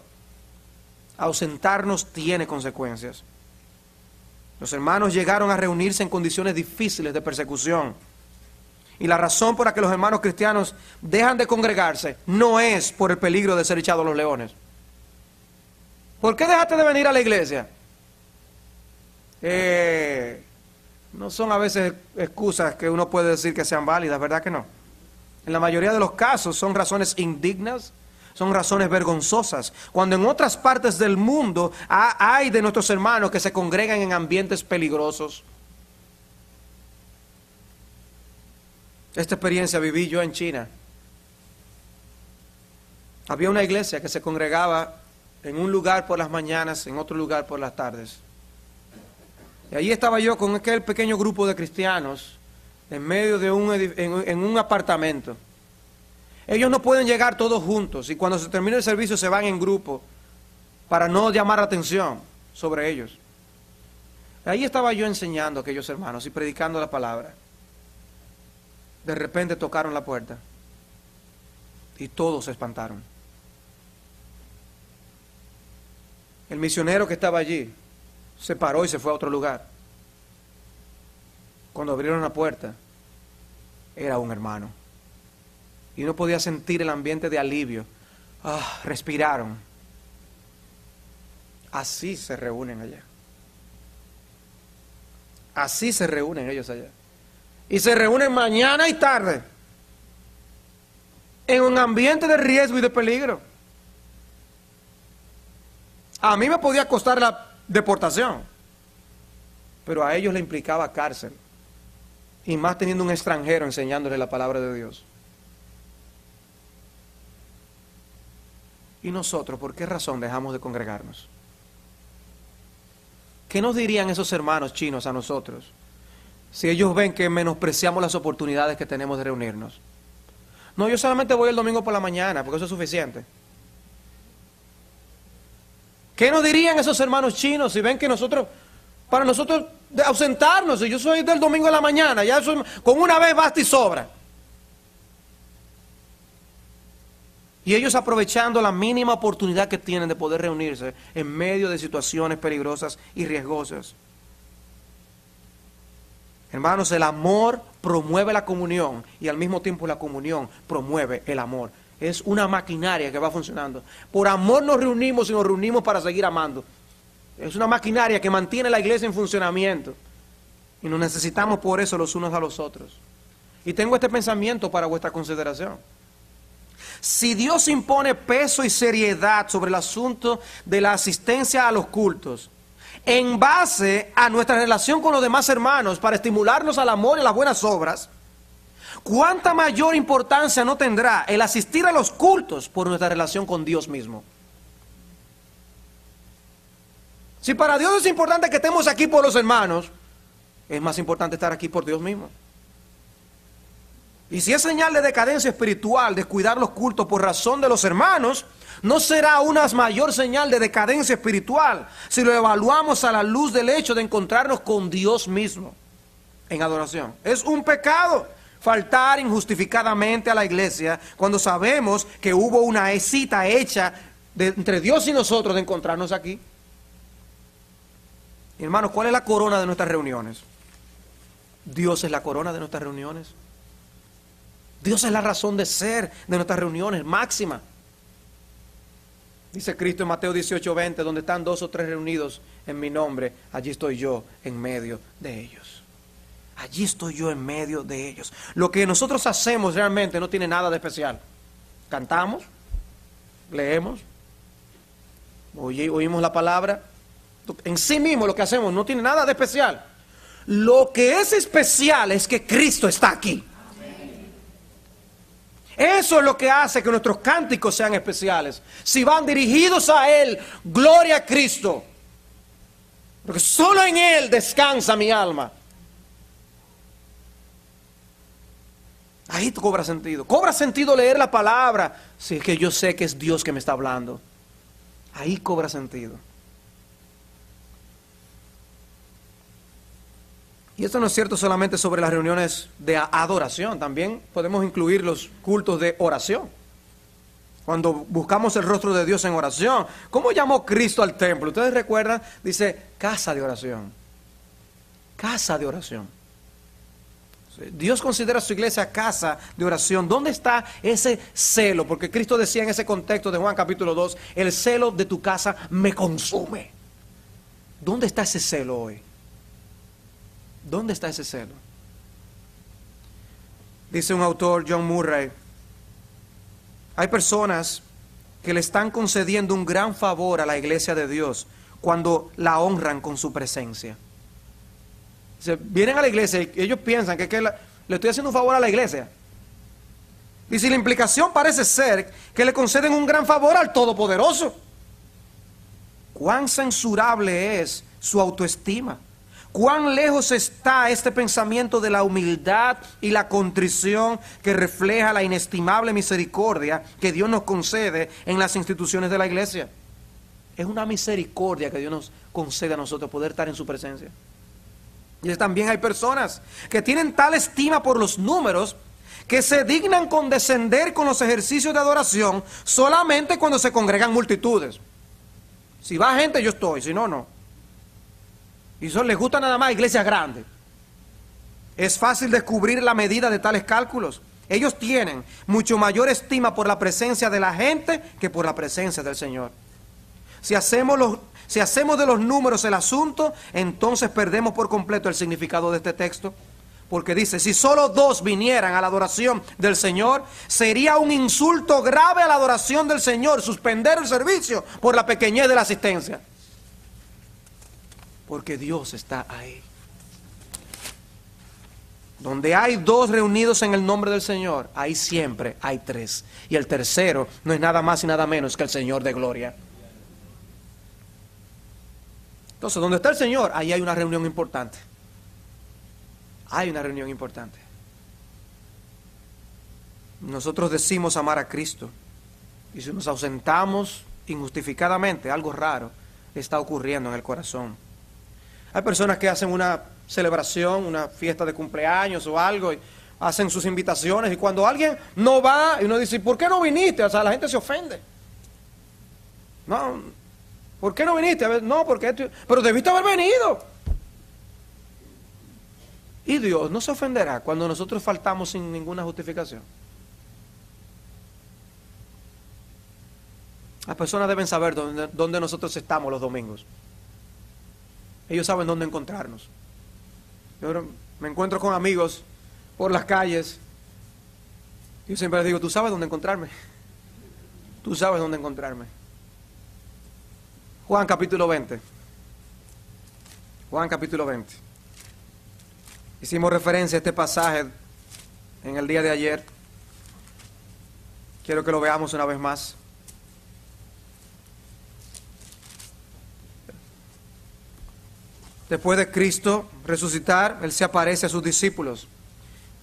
Ausentarnos tiene consecuencias. Los hermanos llegaron a reunirse en condiciones difíciles de persecución. Y la razón por la que los hermanos cristianos dejan de congregarse no es por el peligro de ser echados a los leones. ¿Por qué dejaste de venir a la iglesia? Eh, no son a veces excusas que uno puede decir que sean válidas, ¿verdad que no? En la mayoría de los casos son razones indignas, son razones vergonzosas. Cuando en otras partes del mundo hay de nuestros hermanos que se congregan en ambientes peligrosos. Esta experiencia viví yo en China. Había una iglesia que se congregaba en un lugar por las mañanas, en otro lugar por las tardes. Y allí estaba yo con aquel pequeño grupo de cristianos en medio de un, en, un apartamento. Ellos no pueden llegar todos juntos y cuando se termina el servicio se van en grupo para no llamar atención sobre ellos. Ahí estaba yo enseñando a aquellos hermanos y predicando la palabra. De repente tocaron la puerta y todos se espantaron. El misionero que estaba allí se paró y se fue a otro lugar. Cuando abrieron la puerta, era un hermano. Y uno podía sentir el ambiente de alivio. Ah, respiraron. Así se reúnen allá. Así se reúnen ellos allá. Y se reúnen mañana y tarde. En un ambiente de riesgo y de peligro. A mí me podía costar la deportación, pero a ellos le implicaba cárcel. Y más teniendo un extranjero enseñándole la palabra de Dios. ¿Y nosotros por qué razón dejamos de congregarnos? ¿Qué nos dirían esos hermanos chinos a nosotros si ellos ven que menospreciamos las oportunidades que tenemos de reunirnos? No, yo solamente voy el domingo por la mañana, porque eso es suficiente. ¿Qué nos dirían esos hermanos chinos si ven que nosotros, para nosotros ausentarnos, yo soy del domingo de la mañana, ya con una vez basta y sobra? Y ellos aprovechando la mínima oportunidad que tienen de poder reunirse en medio de situaciones peligrosas y riesgosas. Hermanos, el amor promueve la comunión y al mismo tiempo la comunión promueve el amor. Es una maquinaria que va funcionando. Por amor nos reunimos y nos reunimos para seguir amando. Es una maquinaria que mantiene la iglesia en funcionamiento. Y nos necesitamos por eso los unos a los otros. Y tengo este pensamiento para vuestra consideración. Si Dios impone peso y seriedad sobre el asunto de la asistencia a los cultos, en base a nuestra relación con los demás hermanos para estimularnos al amor y a las buenas obras, ¿cuánta mayor importancia no tendrá el asistir a los cultos por nuestra relación con Dios mismo? Si para Dios es importante que estemos aquí por los hermanos, es más importante estar aquí por Dios mismo. Y si es señal de decadencia espiritual descuidar los cultos por razón de los hermanos, no será una mayor señal de decadencia espiritual si lo evaluamos a la luz del hecho de encontrarnos con Dios mismo en adoración. Es un pecado faltar injustificadamente a la iglesia cuando sabemos que hubo una cita hecha entre Dios y nosotros de encontrarnos aquí. Hermanos, ¿cuál es la corona de nuestras reuniones? Dios es la corona de nuestras reuniones. Dios es la razón de ser de nuestras reuniones máxima. Dice Cristo en Mateo 18, 20, donde están dos o tres reunidos en mi nombre, allí estoy yo en medio de ellos. Allí estoy yo en medio de ellos. Lo que nosotros hacemos realmente no tiene nada de especial. Cantamos, leemos, oímos la palabra. En sí mismo lo que hacemos no tiene nada de especial. Lo que es especial es que Cristo está aquí. Eso es lo que hace que nuestros cánticos sean especiales. Si van dirigidos a Él, gloria a Cristo. Porque solo en Él descansa mi alma. Ahí cobra sentido. Cobra sentido leer la palabra. Si es que yo sé que es Dios que me está hablando. Ahí cobra sentido. Y esto no es cierto solamente sobre las reuniones de adoración, también podemos incluir los cultos de oración. Cuando buscamos el rostro de Dios en oración, ¿cómo llamó Cristo al templo? Ustedes recuerdan, dice casa de oración. Casa de oración. Dios considera su iglesia casa de oración. ¿Dónde está ese celo? Porque Cristo decía en ese contexto de Juan capítulo 2, el celo de tu casa me consume. ¿Dónde está ese celo hoy? ¿Dónde está ese celo? Dice un autor, John Murray, hay personas que le están concediendo un gran favor a la iglesia de Dios cuando la honran con su presencia. vienen a la iglesia y ellos piensan que, que le estoy haciendo un favor a la iglesia. Y si la implicación parece ser que le conceden un gran favor al Todopoderoso, cuán censurable es su autoestima. ¿Cuán lejos está este pensamiento de la humildad y la contrición que refleja la inestimable misericordia que Dios nos concede en las instituciones de la iglesia? Es una misericordia que Dios nos concede a nosotros poder estar en su presencia. Y también hay personas que tienen tal estima por los números que se dignan condescender con los ejercicios de adoración solamente cuando se congregan multitudes. Si va gente, yo estoy, si no, no. Y eso les gusta nada más iglesias grandes. Es fácil descubrir la medida de tales cálculos. Ellos tienen mucho mayor estima por la presencia de la gente que por la presencia del Señor. Si hacemos, los, si hacemos de los números el asunto, entonces perdemos por completo el significado de este texto. Porque dice, si solo dos vinieran a la adoración del Señor, sería un insulto grave a la adoración del Señor, suspender el servicio por la pequeñez de la asistencia porque Dios está ahí. Donde hay dos reunidos en el nombre del Señor, ahí siempre hay tres. Y el tercero no es nada más y nada menos que el Señor de gloria. Entonces, donde está el Señor, ahí hay una reunión importante. Hay una reunión importante. Nosotros decimos amar a Cristo. Y si nos ausentamos injustificadamente, algo raro está ocurriendo en el corazón. Hay personas que hacen una celebración, una fiesta de cumpleaños o algo, y hacen sus invitaciones, y cuando alguien no va, y uno dice, ¿por qué no viniste? O sea, la gente se ofende. No, ¿por qué no viniste? no, porque... Pero debiste haber venido. Y Dios no se ofenderá cuando nosotros faltamos sin ninguna justificación. Las personas deben saber dónde, dónde nosotros estamos los domingos. Ellos saben dónde encontrarnos. Yo me encuentro con amigos por las calles. Yo siempre les digo, tú sabes dónde encontrarme. Tú sabes dónde encontrarme. Juan capítulo 20. Juan capítulo 20. Hicimos referencia a este pasaje en el día de ayer. Quiero que lo veamos una vez más. Después de Cristo resucitar, Él se aparece a sus discípulos.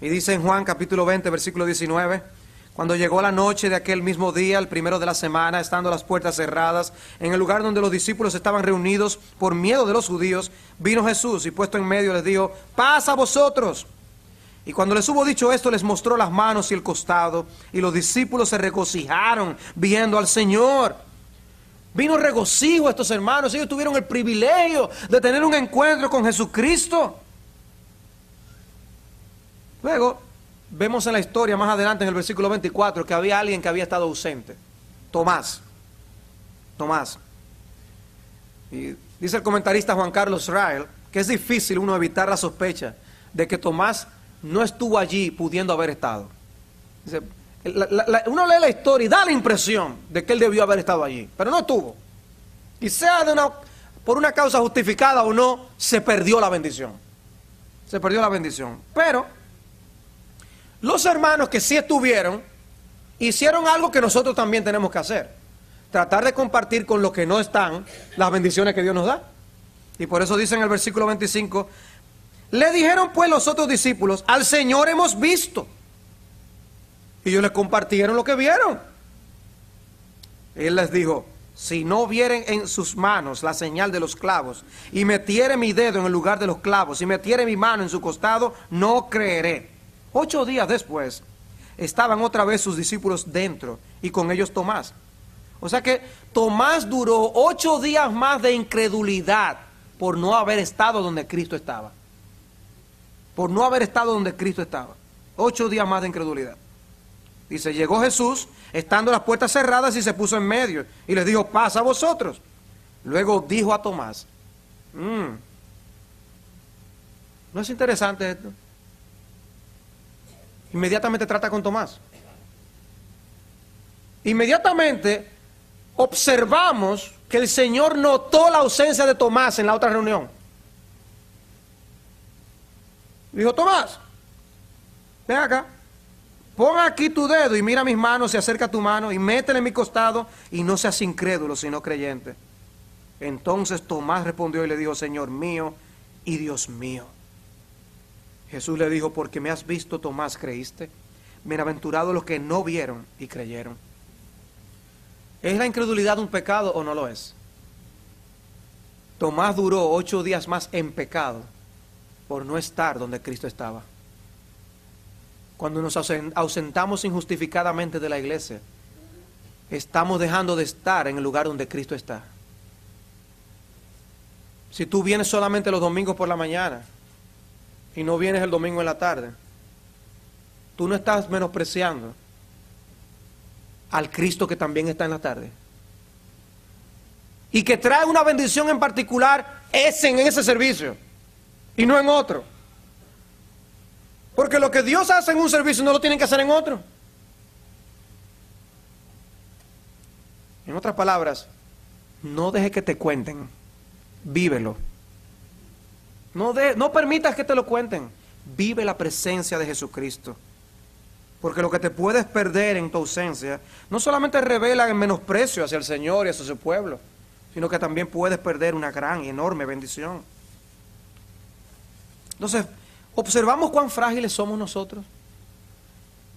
Y dice en Juan capítulo 20, versículo 19, cuando llegó la noche de aquel mismo día, el primero de la semana, estando las puertas cerradas, en el lugar donde los discípulos estaban reunidos por miedo de los judíos, vino Jesús y puesto en medio les dijo, paz a vosotros. Y cuando les hubo dicho esto, les mostró las manos y el costado, y los discípulos se regocijaron viendo al Señor. Vino regocijo a estos hermanos. Ellos tuvieron el privilegio de tener un encuentro con Jesucristo. Luego, vemos en la historia más adelante en el versículo 24 que había alguien que había estado ausente. Tomás. Tomás. Y dice el comentarista Juan Carlos Rael que es difícil uno evitar la sospecha de que Tomás no estuvo allí pudiendo haber estado. Dice, uno lee la historia y da la impresión de que él debió haber estado allí, pero no estuvo. Y sea por una causa justificada o no, se perdió la bendición. Se perdió la bendición. Pero los hermanos que sí estuvieron, hicieron algo que nosotros también tenemos que hacer. Tratar de compartir con los que no están las bendiciones que Dios nos da. Y por eso dice en el versículo 25, le dijeron pues los otros discípulos, al Señor hemos visto. Y ellos les compartieron lo que vieron. él les dijo, si no vieren en sus manos la señal de los clavos, y metiere mi dedo en el lugar de los clavos, y metiere mi mano en su costado, no creeré. Ocho días después, estaban otra vez sus discípulos dentro, y con ellos Tomás. O sea que Tomás duró ocho días más de incredulidad por no haber estado donde Cristo estaba. Por no haber estado donde Cristo estaba. Ocho días más de incredulidad. Dice, llegó Jesús, estando las puertas cerradas, y se puso en medio. Y les dijo, pasa a vosotros. Luego dijo a Tomás, mm, ¿no es interesante esto? Inmediatamente trata con Tomás. Inmediatamente observamos que el Señor notó la ausencia de Tomás en la otra reunión. Dijo, Tomás, ven acá. Pon aquí tu dedo y mira mis manos y acerca tu mano y métele en mi costado y no seas incrédulo, sino creyente. Entonces Tomás respondió y le dijo, Señor mío y Dios mío. Jesús le dijo, porque me has visto, Tomás, creíste. Bienaventurados los que no vieron y creyeron. ¿Es la incredulidad un pecado o no lo es? Tomás duró ocho días más en pecado por no estar donde Cristo estaba. Cuando nos ausentamos injustificadamente de la iglesia, estamos dejando de estar en el lugar donde Cristo está. Si tú vienes solamente los domingos por la mañana y no vienes el domingo en la tarde, tú no estás menospreciando al Cristo que también está en la tarde. Y que trae una bendición en particular es en ese servicio y no en otro. Porque lo que Dios hace en un servicio no lo tienen que hacer en otro. En otras palabras, no deje que te cuenten, vívelo. No, de, no permitas que te lo cuenten, vive la presencia de Jesucristo. Porque lo que te puedes perder en tu ausencia no solamente revela el menosprecio hacia el Señor y hacia su pueblo, sino que también puedes perder una gran y enorme bendición. Entonces, observamos cuán frágiles somos nosotros.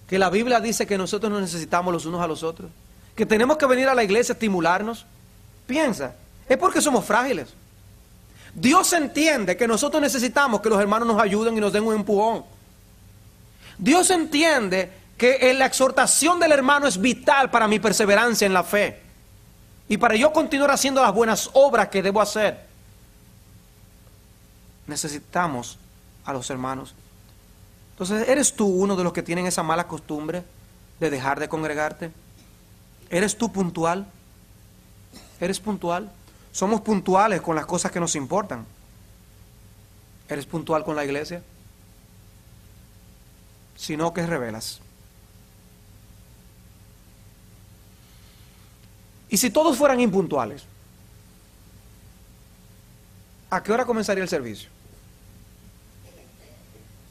Que la Biblia dice que nosotros nos necesitamos los unos a los otros. Que tenemos que venir a la iglesia a estimularnos. Piensa, es porque somos frágiles. Dios entiende que nosotros necesitamos que los hermanos nos ayuden y nos den un empujón. Dios entiende que la exhortación del hermano es vital para mi perseverancia en la fe. Y para yo continuar haciendo las buenas obras que debo hacer. Necesitamos a los hermanos. Entonces, ¿eres tú uno de los que tienen esa mala costumbre de dejar de congregarte? ¿Eres tú puntual? ¿Eres puntual? Somos puntuales con las cosas que nos importan. ¿Eres puntual con la iglesia? Sino que revelas. Y si todos fueran impuntuales, ¿a qué hora comenzaría el servicio?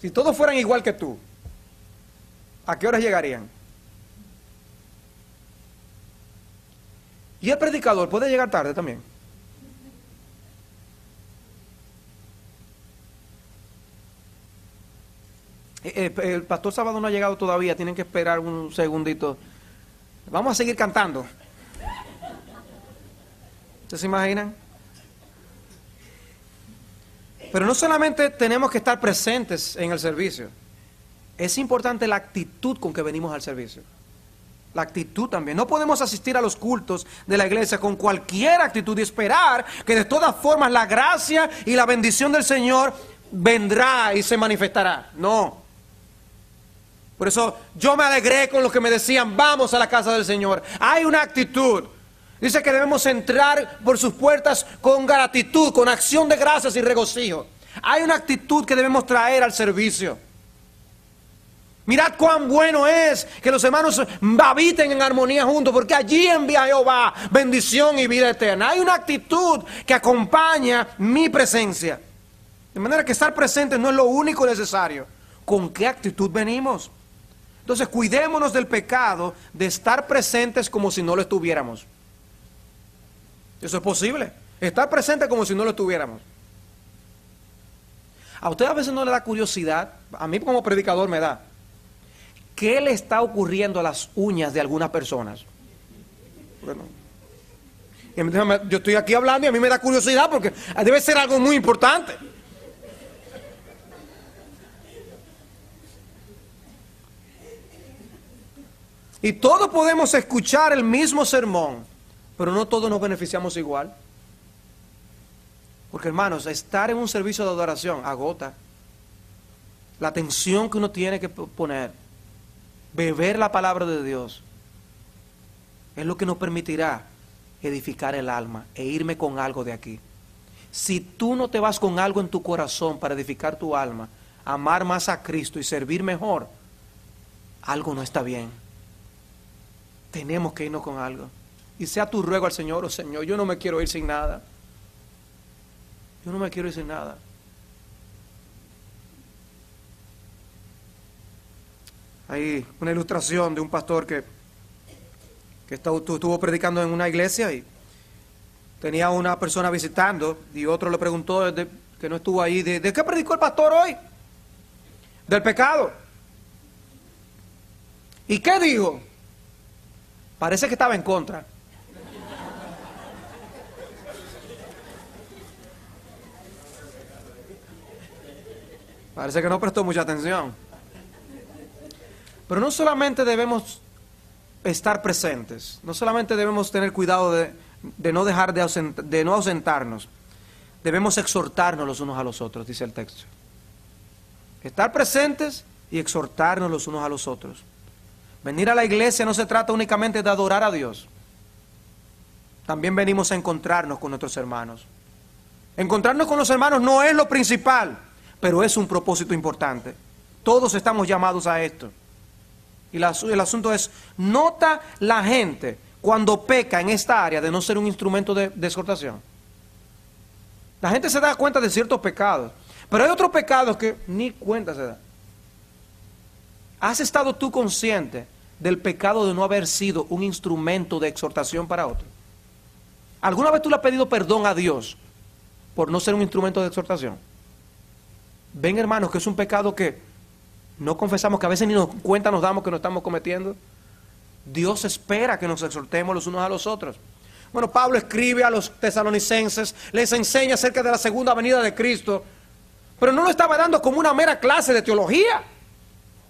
Si todos fueran igual que tú, ¿a qué horas llegarían? Y el predicador puede llegar tarde también. Eh, eh, el pastor Sábado no ha llegado todavía, tienen que esperar un segundito. Vamos a seguir cantando. ¿Ustedes se imaginan? Pero no solamente tenemos que estar presentes en el servicio, es importante la actitud con que venimos al servicio. La actitud también. No podemos asistir a los cultos de la iglesia con cualquier actitud y esperar que de todas formas la gracia y la bendición del Señor vendrá y se manifestará. No. Por eso yo me alegré con los que me decían, vamos a la casa del Señor. Hay una actitud. Dice que debemos entrar por sus puertas con gratitud, con acción de gracias y regocijo. Hay una actitud que debemos traer al servicio. Mirad cuán bueno es que los hermanos habiten en armonía juntos, porque allí envía Jehová bendición y vida eterna. Hay una actitud que acompaña mi presencia. De manera que estar presente no es lo único necesario. ¿Con qué actitud venimos? Entonces cuidémonos del pecado de estar presentes como si no lo estuviéramos. Eso es posible. Estar presente como si no lo estuviéramos. A usted a veces no le da curiosidad, a mí como predicador me da. ¿Qué le está ocurriendo a las uñas de algunas personas? Bueno, yo estoy aquí hablando y a mí me da curiosidad porque debe ser algo muy importante. Y todos podemos escuchar el mismo sermón, pero no todos nos beneficiamos igual. Porque hermanos, estar en un servicio de adoración agota. La atención que uno tiene que poner, beber la palabra de Dios, es lo que nos permitirá edificar el alma e irme con algo de aquí. Si tú no te vas con algo en tu corazón para edificar tu alma, amar más a Cristo y servir mejor, algo no está bien. Tenemos que irnos con algo. Y sea tu ruego al Señor, oh Señor, yo no me quiero ir sin nada. Yo no me quiero ir sin nada. Hay una ilustración de un pastor que, que estuvo predicando en una iglesia y tenía una persona visitando y otro le preguntó que no estuvo ahí, de, ¿de qué predicó el pastor hoy? Del pecado. ¿Y qué dijo? Parece que estaba en contra. Parece que no prestó mucha atención. Pero no solamente debemos estar presentes, no solamente debemos tener cuidado de, no dejar de, de no ausentarnos, debemos exhortarnos los unos a los otros, dice el texto. Estar presentes y exhortarnos los unos a los otros. Venir a la iglesia no se trata únicamente de adorar a Dios. También venimos a encontrarnos con nuestros hermanos. Encontrarnos con los hermanos no es lo principal, pero es un propósito importante. Todos estamos llamados a esto. Y el asunto es, nota la gente cuando peca en esta área de no ser un instrumento de, de exhortación. La gente se da cuenta de ciertos pecados, pero hay otros pecados que ni cuenta se da. ¿Has estado tú consciente del pecado de no haber sido un instrumento de exhortación para otro? ¿Alguna vez tú le has pedido perdón a Dios por no ser un instrumento de exhortación? Ven hermanos que es un pecado que no confesamos, que a veces ni nos cuenta nos damos que nos estamos cometiendo. Dios espera que nos exhortemos los unos a los otros. Bueno, Pablo escribe a los tesalonicenses, les enseña acerca de la segunda venida de Cristo, pero no lo estaba dando como una mera clase de teología.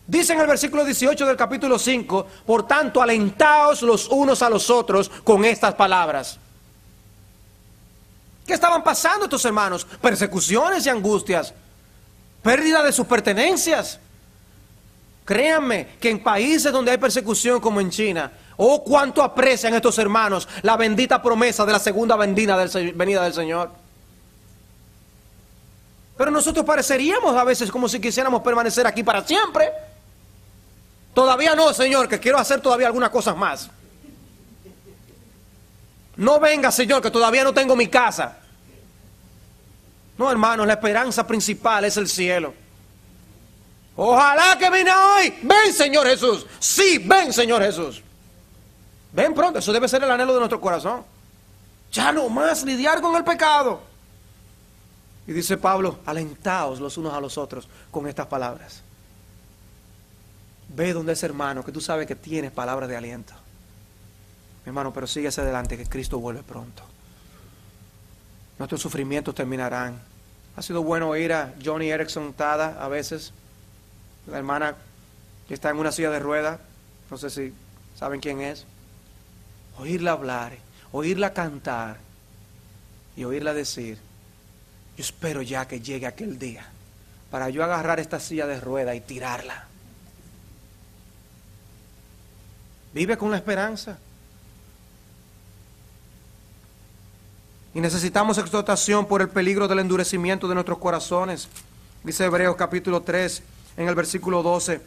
Dice en el versículo 18 del capítulo 5, por tanto, alentaos los unos a los otros con estas palabras. ¿Qué estaban pasando estos hermanos? Persecuciones y angustias, pérdida de sus pertenencias. Créanme que en países donde hay persecución como en China, oh cuánto aprecian estos hermanos la bendita promesa de la segunda del, venida del Señor. Pero nosotros pareceríamos a veces como si quisiéramos permanecer aquí para siempre. Todavía no, Señor, que quiero hacer todavía algunas cosas más. No venga, Señor, que todavía no tengo mi casa. No, hermanos, la esperanza principal es el cielo. Ojalá que venga hoy. Ven, Señor Jesús. Sí, ven, Señor Jesús. Ven pronto, eso debe ser el anhelo de nuestro corazón. Ya no más lidiar con el pecado. Y dice Pablo, alentaos los unos a los otros con estas palabras. Ve donde ese hermano que tú sabes que tiene palabras de aliento. Mi hermano, pero hacia adelante que Cristo vuelve pronto. Nuestros sufrimientos terminarán. Ha sido bueno oír a Johnny Erickson Tada a veces, la hermana que está en una silla de ruedas, no sé si saben quién es. Oírla hablar, oírla cantar y oírla decir, yo espero ya que llegue aquel día para yo agarrar esta silla de ruedas y tirarla Vive con la esperanza. Y necesitamos exhortación por el peligro del endurecimiento de nuestros corazones. Dice Hebreos capítulo 3 en el versículo 12.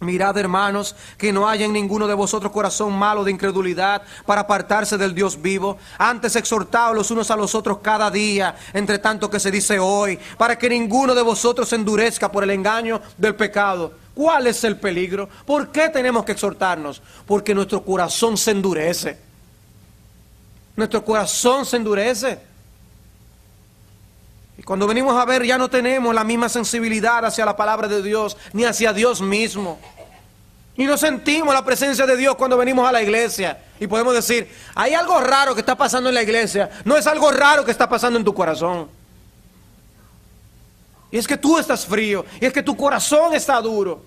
Mirad, hermanos, que no haya en ninguno de vosotros corazón malo de incredulidad para apartarse del Dios vivo. Antes exhortaos los unos a los otros cada día, entre tanto que se dice hoy, para que ninguno de vosotros se endurezca por el engaño del pecado. ¿Cuál es el peligro? ¿Por qué tenemos que exhortarnos? Porque nuestro corazón se endurece. Nuestro corazón se endurece. Y cuando venimos a ver ya no tenemos la misma sensibilidad hacia la palabra de Dios ni hacia Dios mismo. Y no sentimos la presencia de Dios cuando venimos a la iglesia. Y podemos decir, hay algo raro que está pasando en la iglesia. No es algo raro que está pasando en tu corazón. Y es que tú estás frío. Y es que tu corazón está duro.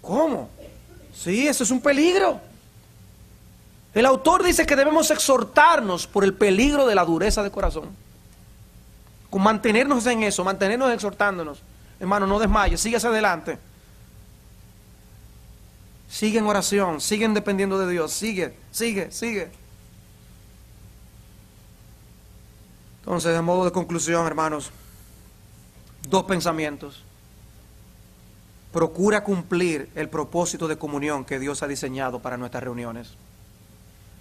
¿Cómo? Sí, eso es un peligro. El autor dice que debemos exhortarnos por el peligro de la dureza de corazón. Con mantenernos en eso, mantenernos exhortándonos. Hermano, no desmayes, sigue hacia adelante. Sigue en oración, siguen dependiendo de Dios, sigue, sigue, sigue. Entonces, de modo de conclusión, hermanos, dos pensamientos. Procura cumplir el propósito de comunión que Dios ha diseñado para nuestras reuniones.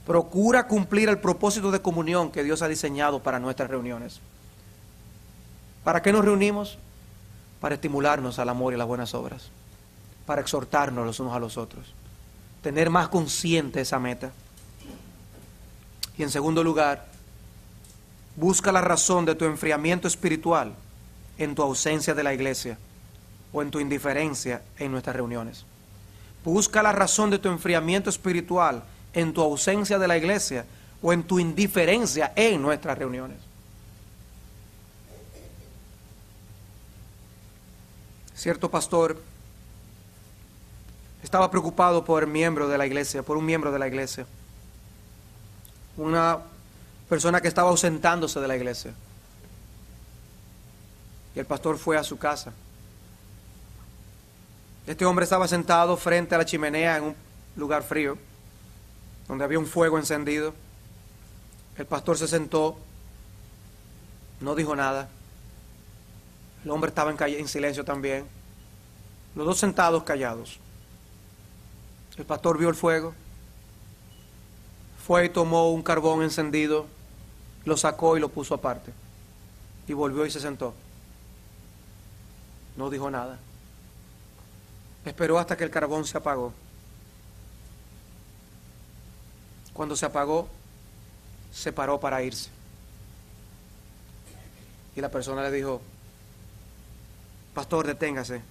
Procura cumplir el propósito de comunión que Dios ha diseñado para nuestras reuniones. ¿Para qué nos reunimos? Para estimularnos al amor y las buenas obras para exhortarnos los unos a los otros. Tener más consciente esa meta. Y en segundo lugar, busca la razón de tu enfriamiento espiritual en tu ausencia de la iglesia o en tu indiferencia en nuestras reuniones. Busca la razón de tu enfriamiento espiritual en tu ausencia de la iglesia o en tu indiferencia en nuestras reuniones. Cierto pastor estaba preocupado por miembro de la iglesia, por un miembro de la iglesia. Una persona que estaba ausentándose de la iglesia. Y el pastor fue a su casa. Este hombre estaba sentado frente a la chimenea en un lugar frío, donde había un fuego encendido. El pastor se sentó, no dijo nada. El hombre estaba en, en silencio también. Los dos sentados callados. El pastor vio el fuego, fue y tomó un carbón encendido, lo sacó y lo puso aparte. Y volvió y se sentó. No dijo nada. Esperó hasta que el carbón se apagó. Cuando se apagó, se paró para irse. Y la persona le dijo, Pastor, deténgase.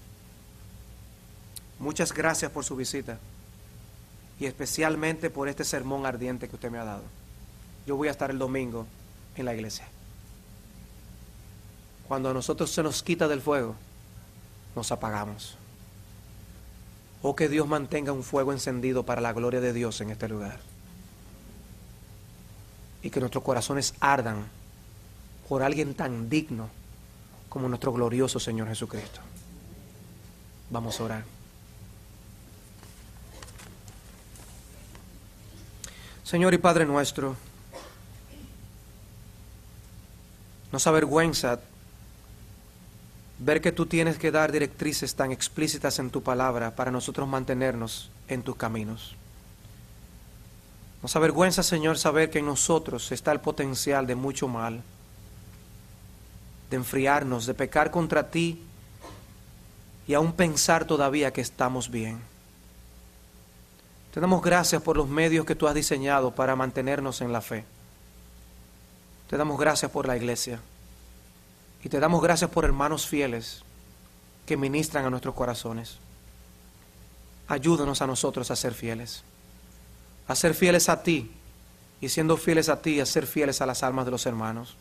Muchas gracias por su visita y especialmente por este sermón ardiente que usted me ha dado. Yo voy a estar el domingo en la iglesia. Cuando a nosotros se nos quita del fuego, nos apagamos. O que Dios mantenga un fuego encendido para la gloria de Dios en este lugar. Y que nuestros corazones ardan por alguien tan digno como nuestro glorioso Señor Jesucristo. Vamos a orar. Señor y Padre nuestro, nos avergüenza ver que tú tienes que dar directrices tan explícitas en tu palabra para nosotros mantenernos en tus caminos. Nos avergüenza, Señor, saber que en nosotros está el potencial de mucho mal, de enfriarnos, de pecar contra ti y aún pensar todavía que estamos bien. Te damos gracias por los medios que tú has diseñado para mantenernos en la fe. Te damos gracias por la iglesia. Y te damos gracias por hermanos fieles que ministran a nuestros corazones. Ayúdanos a nosotros a ser fieles. A ser fieles a ti. Y siendo fieles a ti, a ser fieles a las almas de los hermanos.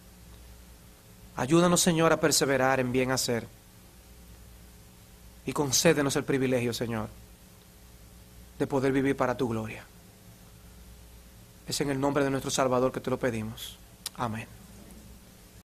Ayúdanos, Señor, a perseverar en bien hacer. Y concédenos el privilegio, Señor de poder vivir para tu gloria. Es en el nombre de nuestro Salvador que te lo pedimos. Amén.